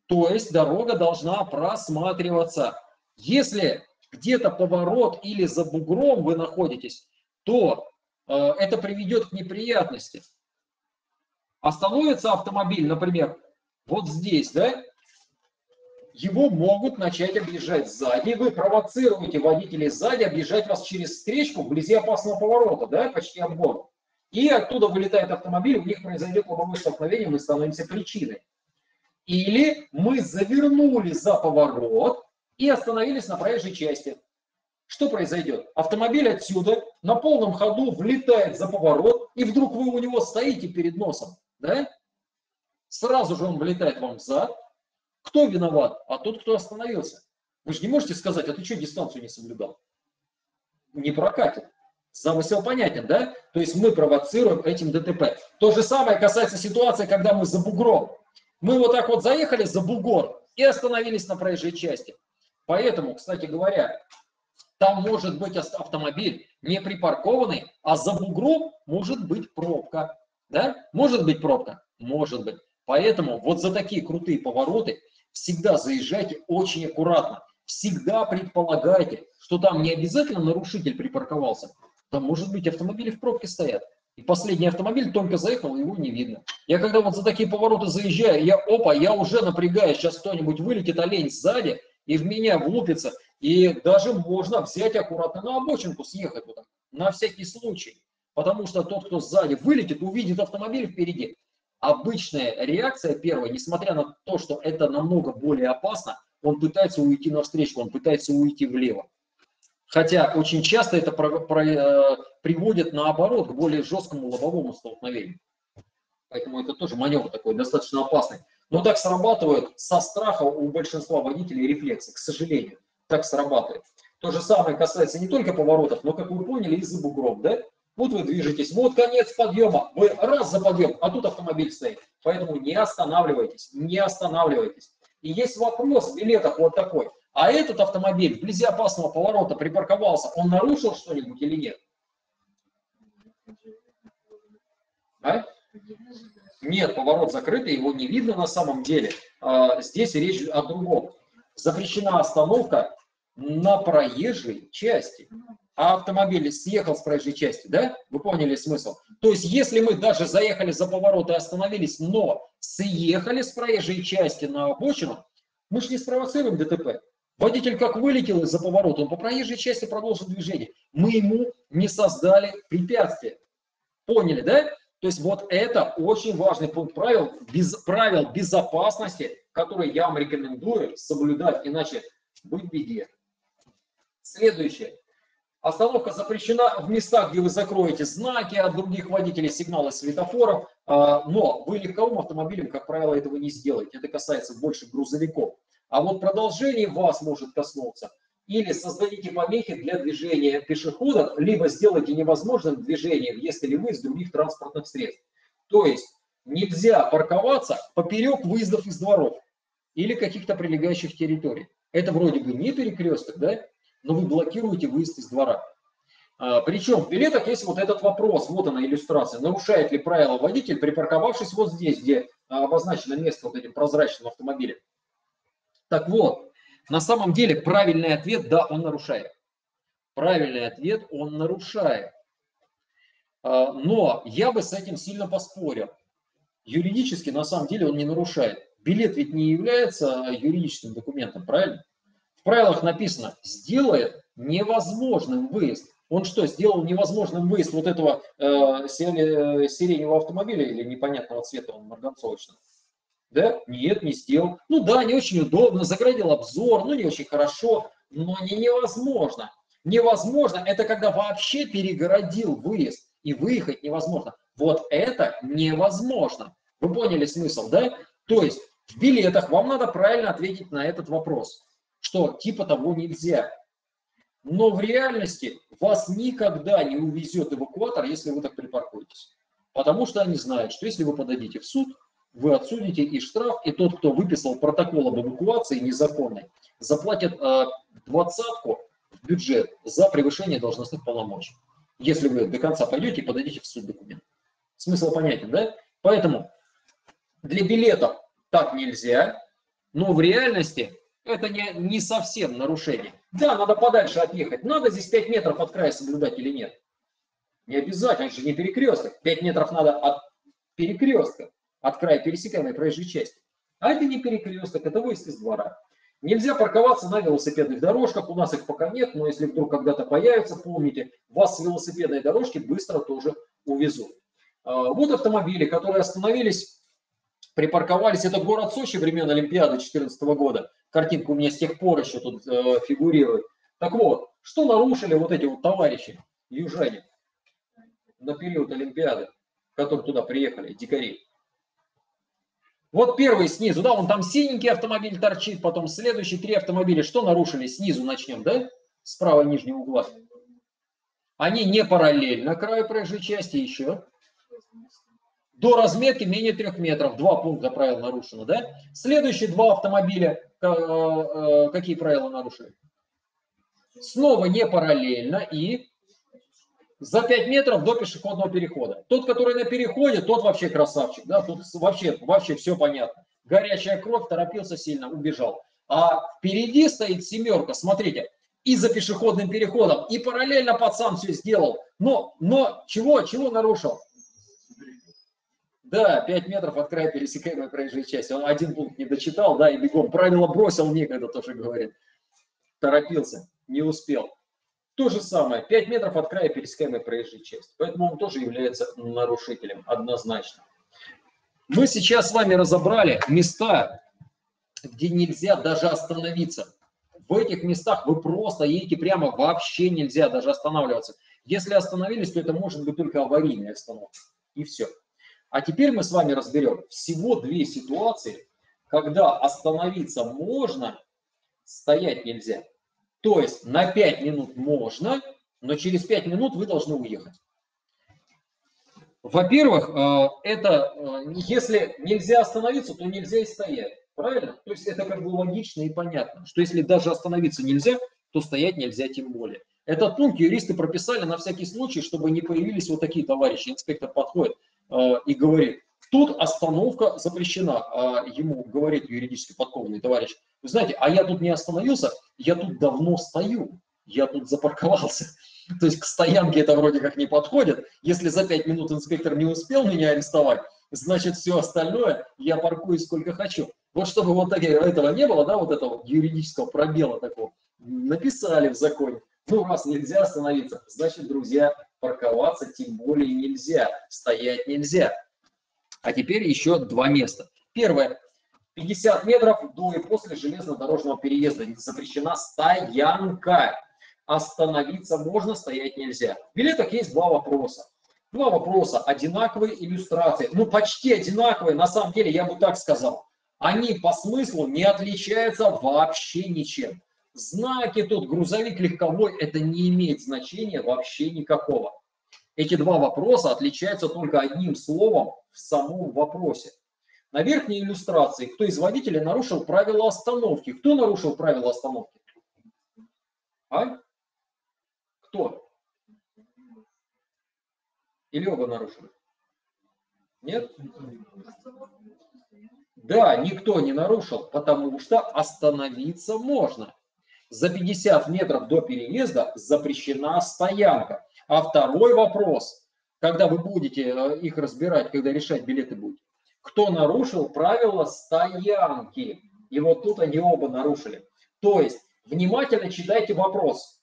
То есть дорога должна просматриваться. Если где-то поворот или за бугром вы находитесь, то э, это приведет к неприятности. Остановится автомобиль, например, вот здесь, да, его могут начать объезжать сзади. Вы провоцируете водителей сзади объезжать вас через встречку вблизи опасного поворота, да, почти обгон и оттуда вылетает автомобиль, у них произойдет лобовое столкновение, мы становимся причиной. Или мы завернули за поворот и остановились на проезжей части. Что произойдет? Автомобиль отсюда на полном ходу влетает за поворот, и вдруг вы у него стоите перед носом. Да? Сразу же он влетает вам в зад. Кто виноват? А тот, кто остановился. Вы же не можете сказать, а ты что дистанцию не соблюдал? Не прокатит. Замысел понятен, да? То есть мы провоцируем этим ДТП. То же самое касается ситуации, когда мы за бугром. Мы вот так вот заехали за бугор и остановились на проезжей части. Поэтому, кстати говоря, там может быть автомобиль не припаркованный, а за бугром может быть пробка. Да? Может быть пробка? Может быть. Поэтому вот за такие крутые повороты всегда заезжайте очень аккуратно. Всегда предполагайте, что там не обязательно нарушитель припарковался. Там, может быть, автомобили в пробке стоят. И последний автомобиль только заехал, его не видно. Я когда вот за такие повороты заезжаю, я, опа, я уже напрягаюсь, сейчас кто-нибудь вылетит олень сзади и в меня влупится. И даже можно взять аккуратно на обочинку, съехать вот так, на всякий случай. Потому что тот, кто сзади вылетит, увидит автомобиль впереди. Обычная реакция первая, несмотря на то, что это намного более опасно, он пытается уйти навстречу, он пытается уйти влево. Хотя очень часто это про, про, э, приводит наоборот к более жесткому лобовому столкновению. Поэтому это тоже маневр такой достаточно опасный. Но так срабатывают со страха у большинства водителей рефлексы, к сожалению. Так срабатывает. То же самое касается не только поворотов, но, как вы поняли, из-за бугров. Да? Вот вы движетесь, вот конец подъема, вы раз за подъем, а тут автомобиль стоит. Поэтому не останавливайтесь, не останавливайтесь. И есть вопрос в билетах вот такой. А этот автомобиль вблизи опасного поворота припарковался, он нарушил что-нибудь или нет? А? Нет, поворот закрытый, его не видно на самом деле. А, здесь речь о другом. Запрещена остановка на проезжей части. А автомобиль съехал с проезжей части, да? Вы поняли смысл? То есть, если мы даже заехали за поворот и остановились, но съехали с проезжей части на обочину, мы же не спровоцируем ДТП. Водитель как вылетел из-за поворота, он по проезжей части продолжил движение. Мы ему не создали препятствия. Поняли, да? То есть вот это очень важный пункт правил, без, правил безопасности, которые я вам рекомендую соблюдать, иначе быть беде. Следующее. Остановка запрещена в местах, где вы закроете знаки от других водителей, сигналы светофоров, а, но вы легковым автомобилем, как правило, этого не сделаете. Это касается больше грузовиков. А вот продолжение вас может коснуться. Или создадите помехи для движения пешеходов, либо сделайте невозможным движение, если ли вы из других транспортных средств. То есть нельзя парковаться поперек выездов из дворов или каких-то прилегающих территорий. Это вроде бы не перекресток, да? но вы блокируете выезд из двора. А, Причем в билетах есть вот этот вопрос, вот она иллюстрация. Нарушает ли правила водитель, припарковавшись вот здесь, где а, обозначено место вот этим прозрачным автомобилем? Так вот, на самом деле правильный ответ – да, он нарушает. Правильный ответ – он нарушает. А, но я бы с этим сильно поспорил. Юридически, на самом деле, он не нарушает. Билет ведь не является юридическим документом, правильно? В правилах написано «сделает невозможным выезд». Он что, сделал невозможным выезд вот этого э, сиреневого автомобиля или непонятного цвета, он марганцовочного? Да? Нет, не сделал. Ну да, не очень удобно, заградил обзор, ну не очень хорошо, но не невозможно. Невозможно – это когда вообще перегородил выезд и выехать невозможно. Вот это невозможно. Вы поняли смысл, да? То есть в билетах вам надо правильно ответить на этот вопрос, что типа того нельзя. Но в реальности вас никогда не увезет эвакуатор, если вы так припаркуетесь. Потому что они знают, что если вы подадите в суд, вы отсудите и штраф, и тот, кто выписал протокол об эвакуации незаконной, заплатит э, двадцатку в бюджет за превышение должностных полномочий, если вы до конца пойдете и подадите в суд документ. Смысл понятен, да? Поэтому для билетов так нельзя, но в реальности это не, не совсем нарушение. Да, надо подальше отъехать. Надо здесь 5 метров от края соблюдать или нет? Не обязательно, это же не перекресток. 5 метров надо от перекрестка от края пересекаемой проезжей части. А это не перекресток, это выезд из двора. Нельзя парковаться на велосипедных дорожках, у нас их пока нет, но если вдруг когда-то появятся, помните, вас с велосипедной дорожки быстро тоже увезут. А, вот автомобили, которые остановились, припарковались. Это город Сочи времен Олимпиады 2014 года. Картинка у меня с тех пор еще тут э, фигурирует. Так вот, что нарушили вот эти вот товарищи, южане, на период Олимпиады, которые туда приехали, дикари? Вот первый снизу, да, он там синенький автомобиль торчит, потом следующие три автомобиля, что нарушили? Снизу начнем, да? Справа нижнего угла. Они не параллельно краю проезжей части еще. До разметки менее трех метров. Два пункта правил нарушено, да? Следующие два автомобиля, э, э, какие правила нарушили? Снова не параллельно и за 5 метров до пешеходного перехода. Тот, который на переходе, тот вообще красавчик, да, тут вообще, вообще все понятно. Горячая кровь, торопился сильно, убежал. А впереди стоит семерка, смотрите, и за пешеходным переходом, и параллельно пацан все сделал. Но, но чего, чего нарушил? Да, 5 метров от края пересекаемой проезжей части. Он один пункт не дочитал, да, и бегом. Правило бросил некогда, тоже говорит. Торопился, не успел. То же самое, 5 метров от края пересекаемой проезжей части. Поэтому он тоже является нарушителем, однозначно. Мы сейчас с вами разобрали места, где нельзя даже остановиться. В этих местах вы просто едете прямо, вообще нельзя даже останавливаться. Если остановились, то это может быть только аварийная остановка. И все. А теперь мы с вами разберем всего две ситуации, когда остановиться можно, стоять нельзя. То есть на 5 минут можно, но через 5 минут вы должны уехать. Во-первых, э, это э, если нельзя остановиться, то нельзя и стоять. Правильно? То есть это как бы логично и понятно, что если даже остановиться нельзя, то стоять нельзя тем более. Этот пункт юристы прописали на всякий случай, чтобы не появились вот такие товарищи. Инспектор подходит э, и говорит, тут остановка запрещена. А ему говорит юридически подкованный товарищ, вы знаете, а я тут не остановился, я тут давно стою, я тут запарковался. То есть к стоянке это вроде как не подходит. Если за пять минут инспектор не успел меня арестовать, значит все остальное я паркую сколько хочу. Вот чтобы вот так, этого не было, да, вот этого юридического пробела такого, написали в законе. Ну, раз нельзя остановиться, значит, друзья, парковаться тем более нельзя, стоять нельзя. А теперь еще два места. Первое. 50 метров до и после железнодорожного переезда запрещена стоянка. Остановиться можно, стоять нельзя. В билетах есть два вопроса. Два вопроса, одинаковые иллюстрации. Ну, почти одинаковые, на самом деле, я бы так сказал они по смыслу не отличаются вообще ничем. Знаки тут, грузовик легковой, это не имеет значения вообще никакого. Эти два вопроса отличаются только одним словом в самом вопросе. На верхней иллюстрации, кто из водителей нарушил правила остановки? Кто нарушил правила остановки? А? Кто? Или оба нарушили? Нет? Да, никто не нарушил, потому что остановиться можно. За 50 метров до переезда запрещена стоянка. А второй вопрос, когда вы будете э, их разбирать, когда решать билеты будете, кто нарушил правила стоянки? И вот тут они оба нарушили. То есть, внимательно читайте вопрос.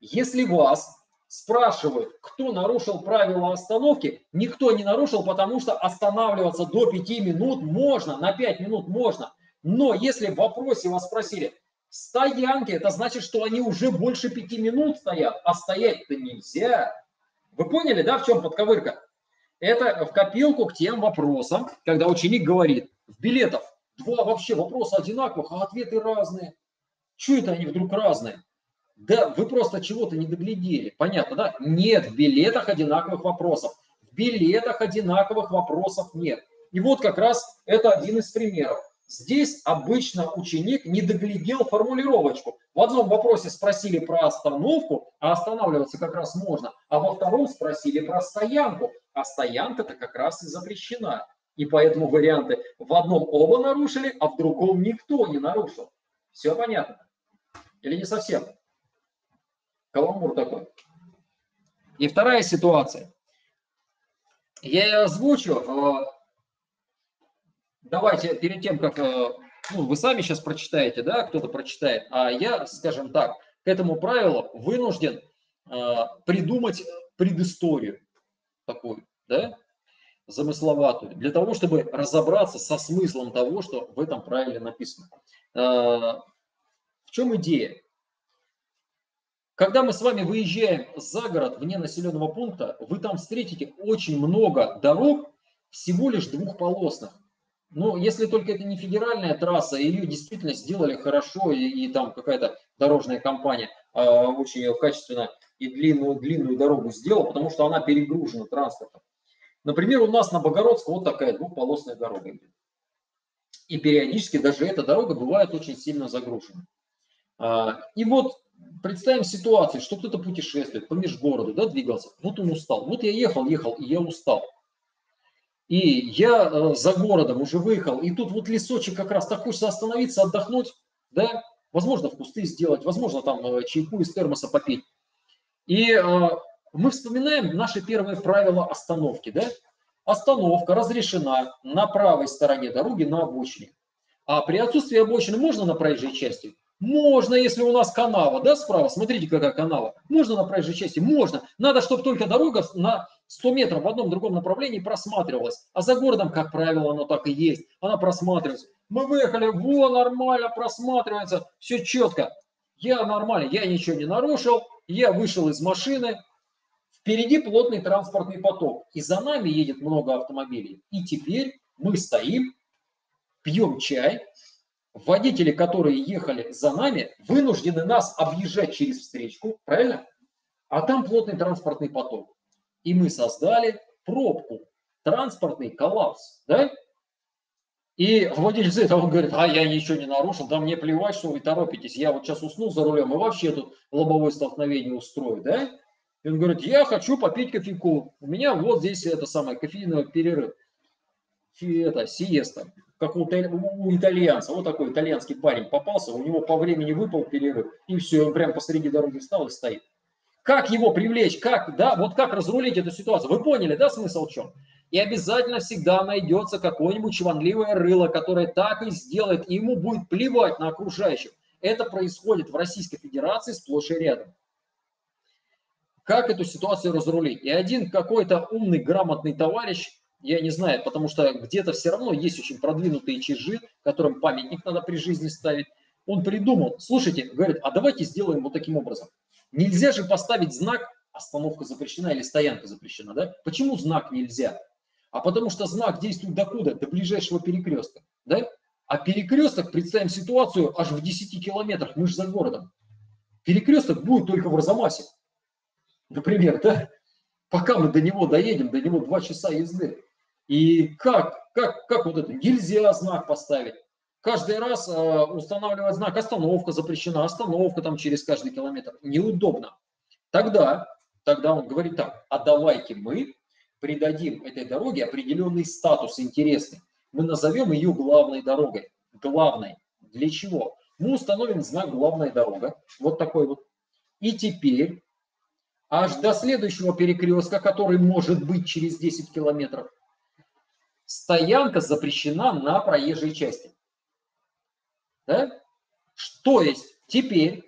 Если вас спрашивают, кто нарушил правила остановки, никто не нарушил, потому что останавливаться до 5 минут можно, на 5 минут можно. Но если в вопросе вас спросили, стоянки, это значит, что они уже больше 5 минут стоят, а стоять-то нельзя. Вы поняли, да, в чем подковырка? Это в копилку к тем вопросам, когда ученик говорит, в билетах два вообще вопроса одинаковых, а ответы разные. Что это они вдруг разные? Да, вы просто чего-то не доглядели. Понятно, да? Нет в билетах одинаковых вопросов. В билетах одинаковых вопросов нет. И вот как раз это один из примеров. Здесь обычно ученик не доглядел формулировочку. В одном вопросе спросили про остановку, а останавливаться как раз можно, а во втором спросили про стоянку, а стоянка-то как раз и запрещена. И поэтому варианты в одном оба нарушили, а в другом никто не нарушил. Все понятно? Или не совсем? Каламбур такой. И вторая ситуация. Я ее озвучу. Э, давайте перед тем, как э, ну, вы сами сейчас прочитаете, да, кто-то прочитает, а я, скажем так, к этому правилу вынужден э, придумать предысторию такую, да, замысловатую, для того, чтобы разобраться со смыслом того, что в этом правиле написано. В чем идея? Когда мы с вами выезжаем за город, вне населенного пункта, вы там встретите очень много дорог, всего лишь двухполосных. Но если только это не федеральная трасса, и ее действительно сделали хорошо, и, и там какая-то дорожная компания э, очень качественно и длинную, длинную дорогу сделала, потому что она перегружена транспортом. Например, у нас на Богородске вот такая двухполосная дорога. И периодически даже эта дорога бывает очень сильно загружена. А, и вот представим ситуацию, что кто-то путешествует по межгороду, да, двигался. Вот он устал. Вот я ехал, ехал, и я устал. И я э, за городом уже выехал, и тут вот лесочек как раз так хочется остановиться, отдохнуть, да, возможно, в кусты сделать, возможно, там э, чайку из термоса попить. И э, мы вспоминаем наши первые правила остановки, да. Остановка разрешена на правой стороне дороги на обочине. А при отсутствии обочины можно на проезжей части? Можно, если у нас канава, да, справа, смотрите, какая канава. Можно на проезжей части? Можно. Надо, чтобы только дорога на 100 метров в одном другом направлении просматривалась. А за городом, как правило, оно так и есть. Она просматривается. Мы выехали, во, нормально просматривается, все четко. Я нормально, я ничего не нарушил, я вышел из машины, впереди плотный транспортный поток, и за нами едет много автомобилей. И теперь мы стоим, пьем чай, водители, которые ехали за нами, вынуждены нас объезжать через встречку, правильно? А там плотный транспортный поток. И мы создали пробку, транспортный коллапс, да? И водитель за это он говорит, а я ничего не нарушил, да мне плевать, что вы торопитесь, я вот сейчас усну за рулем и вообще тут лобовое столкновение устрою, да? И он говорит, я хочу попить кофейку, у меня вот здесь это самое кофейный перерыв, это сиеста как у, у итальянца. Вот такой итальянский парень попался, у него по времени выпал перерыв, и все, он прямо посреди дороги встал и стоит. Как его привлечь, как, да, вот как разрулить эту ситуацию? Вы поняли, да, смысл в чем? И обязательно всегда найдется какое-нибудь чванливое рыло, которое так и сделает, и ему будет плевать на окружающих. Это происходит в Российской Федерации сплошь и рядом. Как эту ситуацию разрулить? И один какой-то умный, грамотный товарищ я не знаю, потому что где-то все равно есть очень продвинутые чижи, которым памятник надо при жизни ставить. Он придумал, слушайте, говорит, а давайте сделаем вот таким образом. Нельзя же поставить знак «остановка запрещена» или «стоянка запрещена». Да? Почему знак нельзя? А потому что знак действует докуда? До ближайшего перекрестка. Да? А перекресток, представим ситуацию, аж в 10 километрах, мы же за городом. Перекресток будет только в Арзамасе. Например, да? Пока мы до него доедем, до него 2 часа езды. И как, как, как вот это? Нельзя знак поставить. Каждый раз э, устанавливать знак «остановка запрещена», «остановка» там через каждый километр. Неудобно. Тогда, тогда он говорит так, а давайте мы придадим этой дороге определенный статус интересный. Мы назовем ее главной дорогой. Главной. Для чего? Мы установим знак «главная дорога». Вот такой вот. И теперь аж до следующего перекрестка, который может быть через 10 километров, стоянка запрещена на проезжей части. Да? То есть теперь,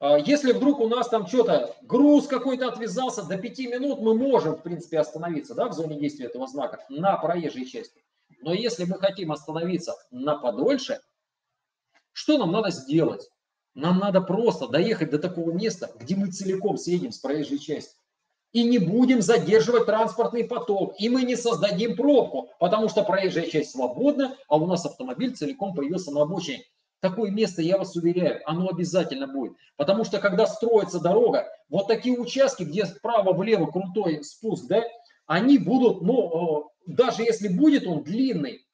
а, если вдруг у нас там что-то, груз какой-то отвязался, до 5 минут мы можем, в принципе, остановиться да, в зоне действия этого знака на проезжей части. Но если мы хотим остановиться на подольше, что нам надо сделать? Нам надо просто доехать до такого места, где мы целиком съедем с проезжей части и не будем задерживать транспортный поток, и мы не создадим пробку, потому что проезжая часть свободна, а у нас автомобиль целиком появился на обочине. Такое место, я вас уверяю, оно обязательно будет. Потому что когда строится дорога, вот такие участки, где справа-влево крутой спуск, да, они будут, ну, даже если будет он длинный,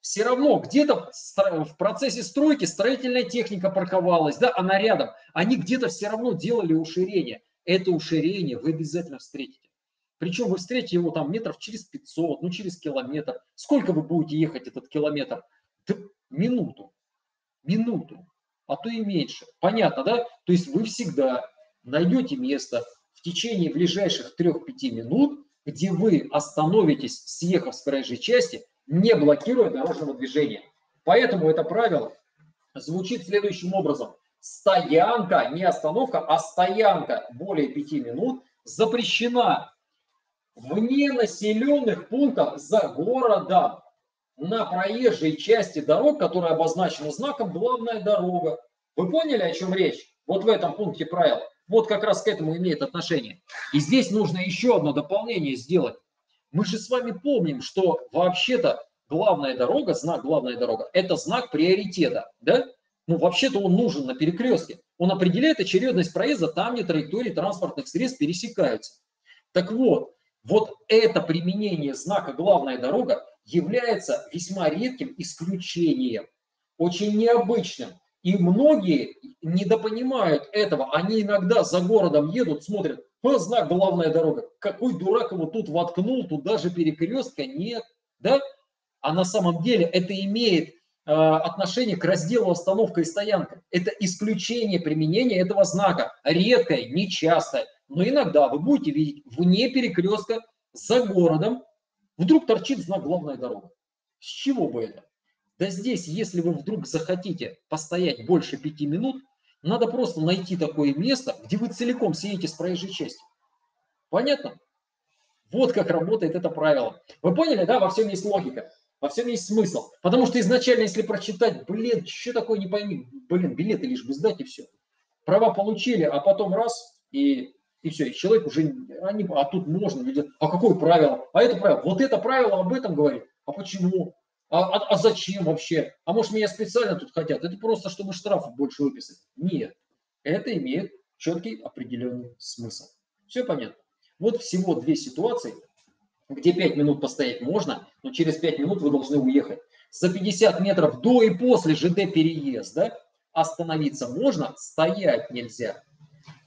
все равно где-то в процессе стройки строительная техника парковалась, да, она рядом. Они где-то все равно делали уширение это уширение вы обязательно встретите. Причем вы встретите его там метров через 500, ну через километр. Сколько вы будете ехать этот километр? Да минуту, минуту, а то и меньше. Понятно, да? То есть вы всегда найдете место в течение ближайших 3-5 минут, где вы остановитесь, съехав с проезжей части, не блокируя дорожного движения. Поэтому это правило звучит следующим образом стоянка, не остановка, а стоянка более 5 минут запрещена вне населенных пунктов за городом на проезжей части дорог, которая обозначена знаком «Главная дорога». Вы поняли, о чем речь? Вот в этом пункте правил. Вот как раз к этому имеет отношение. И здесь нужно еще одно дополнение сделать. Мы же с вами помним, что вообще-то главная дорога, знак главная дорога, это знак приоритета, да? ну, вообще-то он нужен на перекрестке. Он определяет очередность проезда там, где траектории транспортных средств пересекаются. Так вот, вот это применение знака «главная дорога» является весьма редким исключением, очень необычным. И многие недопонимают этого. Они иногда за городом едут, смотрят, о, знак главная дорога. Какой дурак его тут воткнул, тут даже перекрестка нет. Да? А на самом деле это имеет э, отношение к разделу остановка и стоянка. Это исключение применения этого знака. Редкое, нечастое. Но иногда вы будете видеть вне перекрестка за городом вдруг торчит знак главная дорога. С чего бы это? Да здесь, если вы вдруг захотите постоять больше пяти минут, надо просто найти такое место, где вы целиком сидите с проезжей частью. Понятно? Вот как работает это правило. Вы поняли, да? Во всем есть логика, во всем есть смысл. Потому что изначально, если прочитать, блин, что такое, не пойми, блин, билеты лишь бы сдать и все. Права получили, а потом раз, и, и все, и человек уже, они, а тут можно, а какое правило? А это правило, вот это правило об этом говорит. А почему? А, а, а зачем вообще? А может меня специально тут хотят? Это просто, чтобы штрафов больше выписать. Нет, это имеет четкий определенный смысл. Все понятно? Вот всего две ситуации, где 5 минут постоять можно, но через 5 минут вы должны уехать. За 50 метров до и после ЖД переезда остановиться можно, стоять нельзя.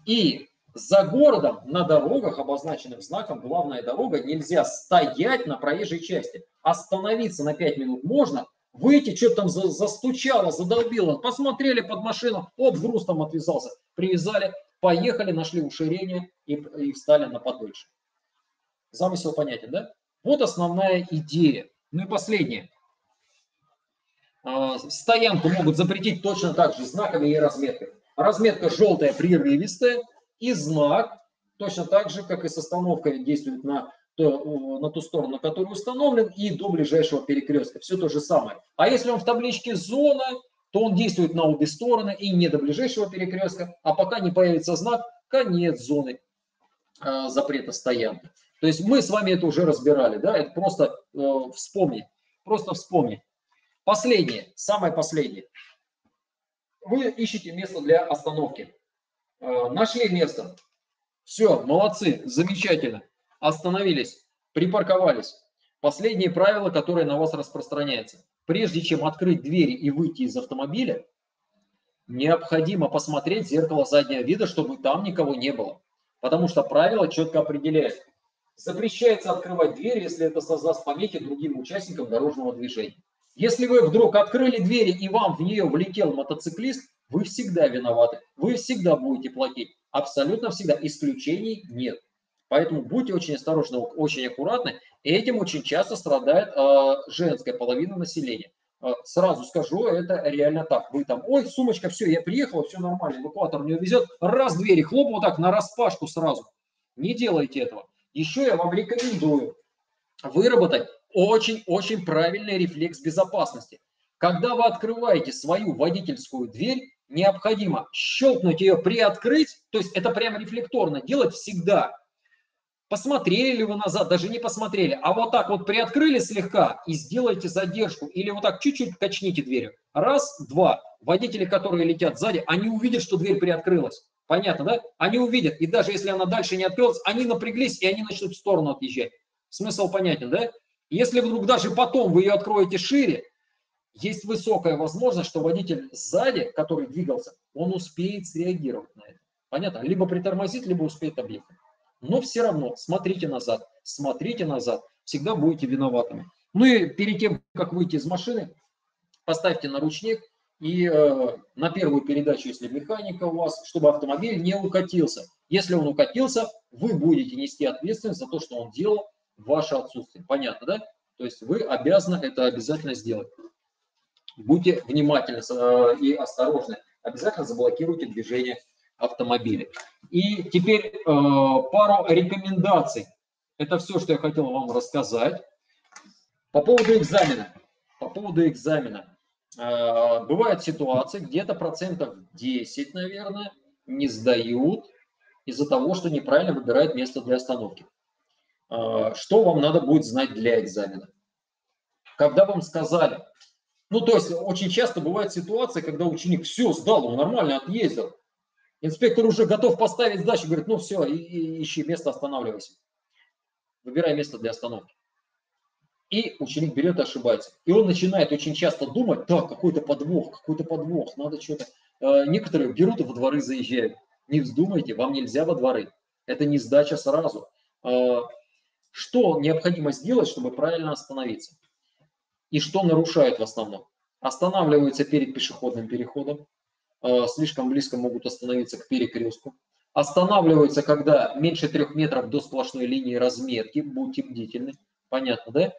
И за городом на дорогах, обозначенных знаком «Главная дорога», нельзя стоять на проезжей части. Остановиться на 5 минут можно, выйти, что-то там застучало, задолбило, посмотрели под машину, оп, груз там отвязался, привязали, поехали, нашли уширение и, и встали на подольше. Замысел понятен, да? Вот основная идея. Ну и последнее. А, стоянку могут запретить точно так же знаками и разметкой. Разметка желтая, прерывистая, и знак точно так же, как и с остановкой, действует на, то, на ту сторону, на которую установлен, и до ближайшего перекрестка. Все то же самое. А если он в табличке «зона», то он действует на обе стороны и не до ближайшего перекрестка, а пока не появится знак «конец зоны э, запрета стоянки». То есть мы с вами это уже разбирали, да, это просто э, вспомнить, просто вспомнить. Последнее, самое последнее. Вы ищете место для остановки. Э, нашли место. Все, молодцы, замечательно. Остановились, припарковались. Последнее правило, которое на вас распространяется. Прежде чем открыть двери и выйти из автомобиля, необходимо посмотреть в зеркало заднего вида, чтобы там никого не было. Потому что правило четко определяет. Запрещается открывать дверь, если это создаст помехи другим участникам дорожного движения. Если вы вдруг открыли двери и вам в нее влетел мотоциклист, вы всегда виноваты, вы всегда будете платить, абсолютно всегда, исключений нет. Поэтому будьте очень осторожны, очень аккуратны. Этим очень часто страдает э, женская половина населения. Э, сразу скажу, это реально так. Вы там, ой, сумочка, все, я приехал, все нормально, эвакуатор не увезет. Раз двери хлоп, вот так на распашку сразу. Не делайте этого. Еще я вам рекомендую выработать очень-очень правильный рефлекс безопасности. Когда вы открываете свою водительскую дверь, необходимо щелкнуть ее, приоткрыть, то есть это прямо рефлекторно делать всегда. Посмотрели ли вы назад, даже не посмотрели, а вот так вот приоткрыли слегка и сделайте задержку, или вот так чуть-чуть качните дверью. Раз, два. Водители, которые летят сзади, они увидят, что дверь приоткрылась. Понятно, да? Они увидят, и даже если она дальше не открылась, они напряглись, и они начнут в сторону отъезжать. Смысл понятен, да? Если вдруг даже потом вы ее откроете шире, есть высокая возможность, что водитель сзади, который двигался, он успеет среагировать на это. Понятно? Либо притормозит, либо успеет объехать. Но все равно смотрите назад, смотрите назад, всегда будете виноватыми. Ну и перед тем, как выйти из машины, поставьте наручник и э, на первую передачу, если механика у вас, чтобы автомобиль не укатился. Если он укатился, вы будете нести ответственность за то, что он делал в ваше отсутствие. Понятно, да? То есть вы обязаны это обязательно сделать. Будьте внимательны э, и осторожны. Обязательно заблокируйте движение автомобиля. И теперь э, пару рекомендаций. Это все, что я хотел вам рассказать. По поводу экзамена. По поводу экзамена. Э, бывают ситуации, где-то процентов 10, наверное, не сдают из-за того, что неправильно выбирают место для остановки. Что вам надо будет знать для экзамена? Когда вам сказали, ну, то есть очень часто бывает ситуация, когда ученик все сдал, он нормально отъездил. Инспектор уже готов поставить сдачу, говорит, ну все, и, и, ищи место, останавливайся. Выбирай место для остановки. И ученик берет и ошибается. И он начинает очень часто думать, так, какой-то подвох, какой-то подвох, надо что-то. Э, некоторые берут и во дворы заезжают. Не вздумайте, вам нельзя во дворы. Это не сдача сразу. Э, что необходимо сделать, чтобы правильно остановиться? И что нарушают в основном? Останавливаются перед пешеходным переходом, э, слишком близко могут остановиться к перекрестку. Останавливаются, когда меньше трех метров до сплошной линии разметки, будьте бдительны, понятно, да?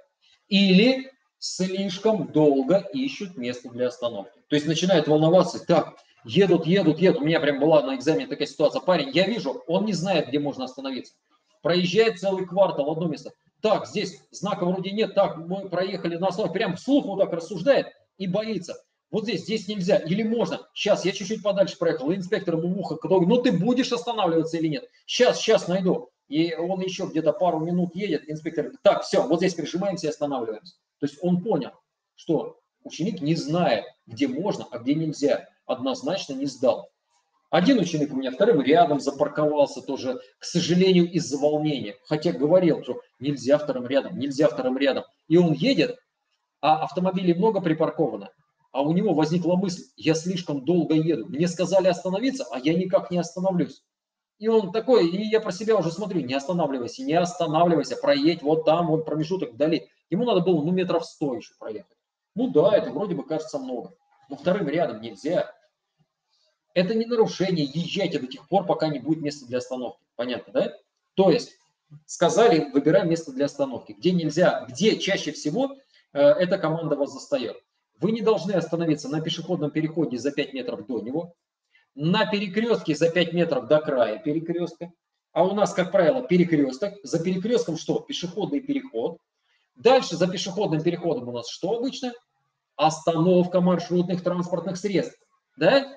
или слишком долго ищут место для остановки. То есть начинают волноваться, так, едут, едут, едут. У меня прям была на экзамене такая ситуация. Парень, я вижу, он не знает, где можно остановиться. Проезжает целый квартал, одно место. Так, здесь знака вроде нет, так, мы проехали на остановке. Прям вслух вот так рассуждает и боится. Вот здесь, здесь нельзя, или можно. Сейчас, я чуть-чуть подальше проехал, инспектор ему в ухо, ну ты будешь останавливаться или нет? Сейчас, сейчас найду. И он еще где-то пару минут едет, инспектор так, все, вот здесь прижимаемся и останавливаемся. То есть он понял, что ученик не знает, где можно, а где нельзя, однозначно не сдал. Один ученик у меня вторым рядом запарковался тоже, к сожалению, из-за волнения. Хотя говорил, что нельзя вторым рядом, нельзя вторым рядом. И он едет, а автомобилей много припарковано. А у него возникла мысль, я слишком долго еду. Мне сказали остановиться, а я никак не остановлюсь. И он такой, и я про себя уже смотрю, не останавливайся, не останавливайся, проедь вот там, вот промежуток вдали. Ему надо было, ну, метров сто еще проехать. Ну да, это вроде бы кажется много. Но вторым рядом нельзя. Это не нарушение, езжайте до тех пор, пока не будет места для остановки. Понятно, да? То есть сказали, выбираем место для остановки. Где нельзя, где чаще всего э, эта команда вас застает. Вы не должны остановиться на пешеходном переходе за 5 метров до него на перекрестке за 5 метров до края перекрестка. А у нас, как правило, перекресток. За перекрестком что? Пешеходный переход. Дальше за пешеходным переходом у нас что обычно? Остановка маршрутных транспортных средств. Да?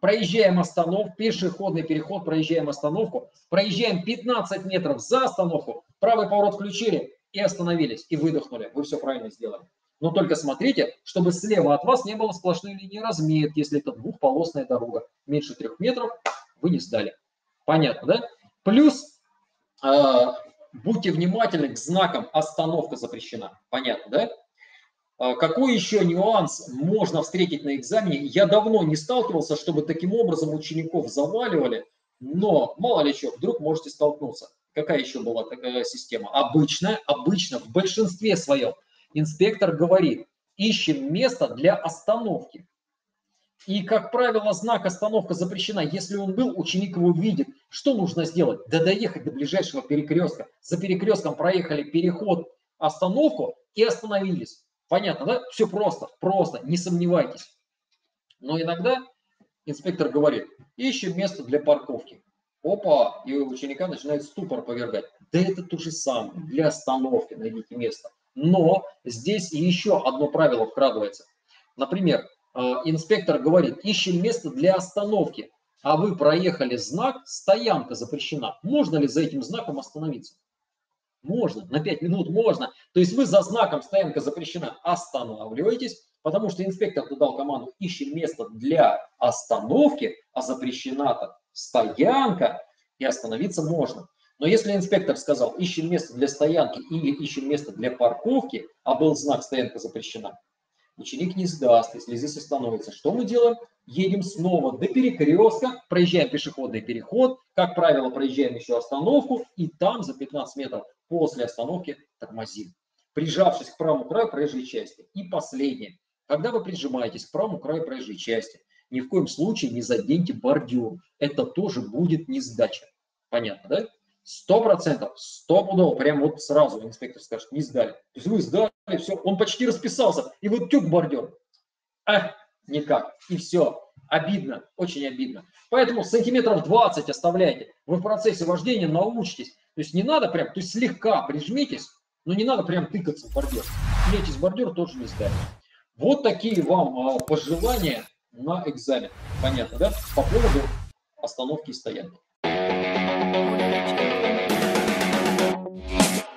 Проезжаем остановку, пешеходный переход, проезжаем остановку, проезжаем 15 метров за остановку, правый поворот включили и остановились, и выдохнули. Вы все правильно сделали. Но только смотрите, чтобы слева от вас не было сплошной линии разметки, если это двухполосная дорога. Меньше трех метров вы не сдали. Понятно, да? Плюс э, будьте внимательны к знакам «Остановка запрещена». Понятно, да? А какой еще нюанс можно встретить на экзамене? Я давно не сталкивался, чтобы таким образом учеников заваливали, но мало ли что, вдруг можете столкнуться. Какая еще была такая система? Обычно, обычно в большинстве своем – инспектор говорит, ищем место для остановки. И, как правило, знак «Остановка запрещена». Если он был, ученик его видит. Что нужно сделать? Да доехать до ближайшего перекрестка. За перекрестком проехали переход, остановку и остановились. Понятно, да? Все просто, просто, не сомневайтесь. Но иногда инспектор говорит, ищем место для парковки. Опа, и ученика начинает ступор повергать. Да это то же самое, для остановки найдите место. Но здесь еще одно правило вкрадывается. Например, э, инспектор говорит, ищем место для остановки, а вы проехали знак «Стоянка запрещена». Можно ли за этим знаком остановиться? Можно, на 5 минут можно. То есть вы за знаком «Стоянка запрещена» останавливаетесь, потому что инспектор дал команду «Ищем место для остановки», а запрещена-то стоянка, и остановиться можно. Но если инспектор сказал, ищем место для стоянки или ищем место для парковки, а был знак «стоянка запрещена», ученик не сдаст, если здесь остановится. Что мы делаем? Едем снова до перекрестка, проезжаем пешеходный переход, как правило, проезжаем еще остановку, и там за 15 метров после остановки тормозим, прижавшись к правому краю проезжей части. И последнее. Когда вы прижимаетесь к правому краю проезжей части, ни в коем случае не заденьте бордюр. Это тоже будет не сдача. Понятно, да? Сто процентов, сто пудов, прям вот сразу инспектор скажет, не сдали. То есть вы сдали, все, он почти расписался, и вот тюк бордюр. А, никак, и все. Обидно, очень обидно. Поэтому сантиметров 20 оставляйте. Вы в процессе вождения научитесь. То есть не надо прям, то есть слегка прижмитесь, но не надо прям тыкаться в бордюр. Третий бордюр тоже не сдали. Вот такие вам а, пожелания на экзамен. Понятно, да? По поводу остановки и стоянки.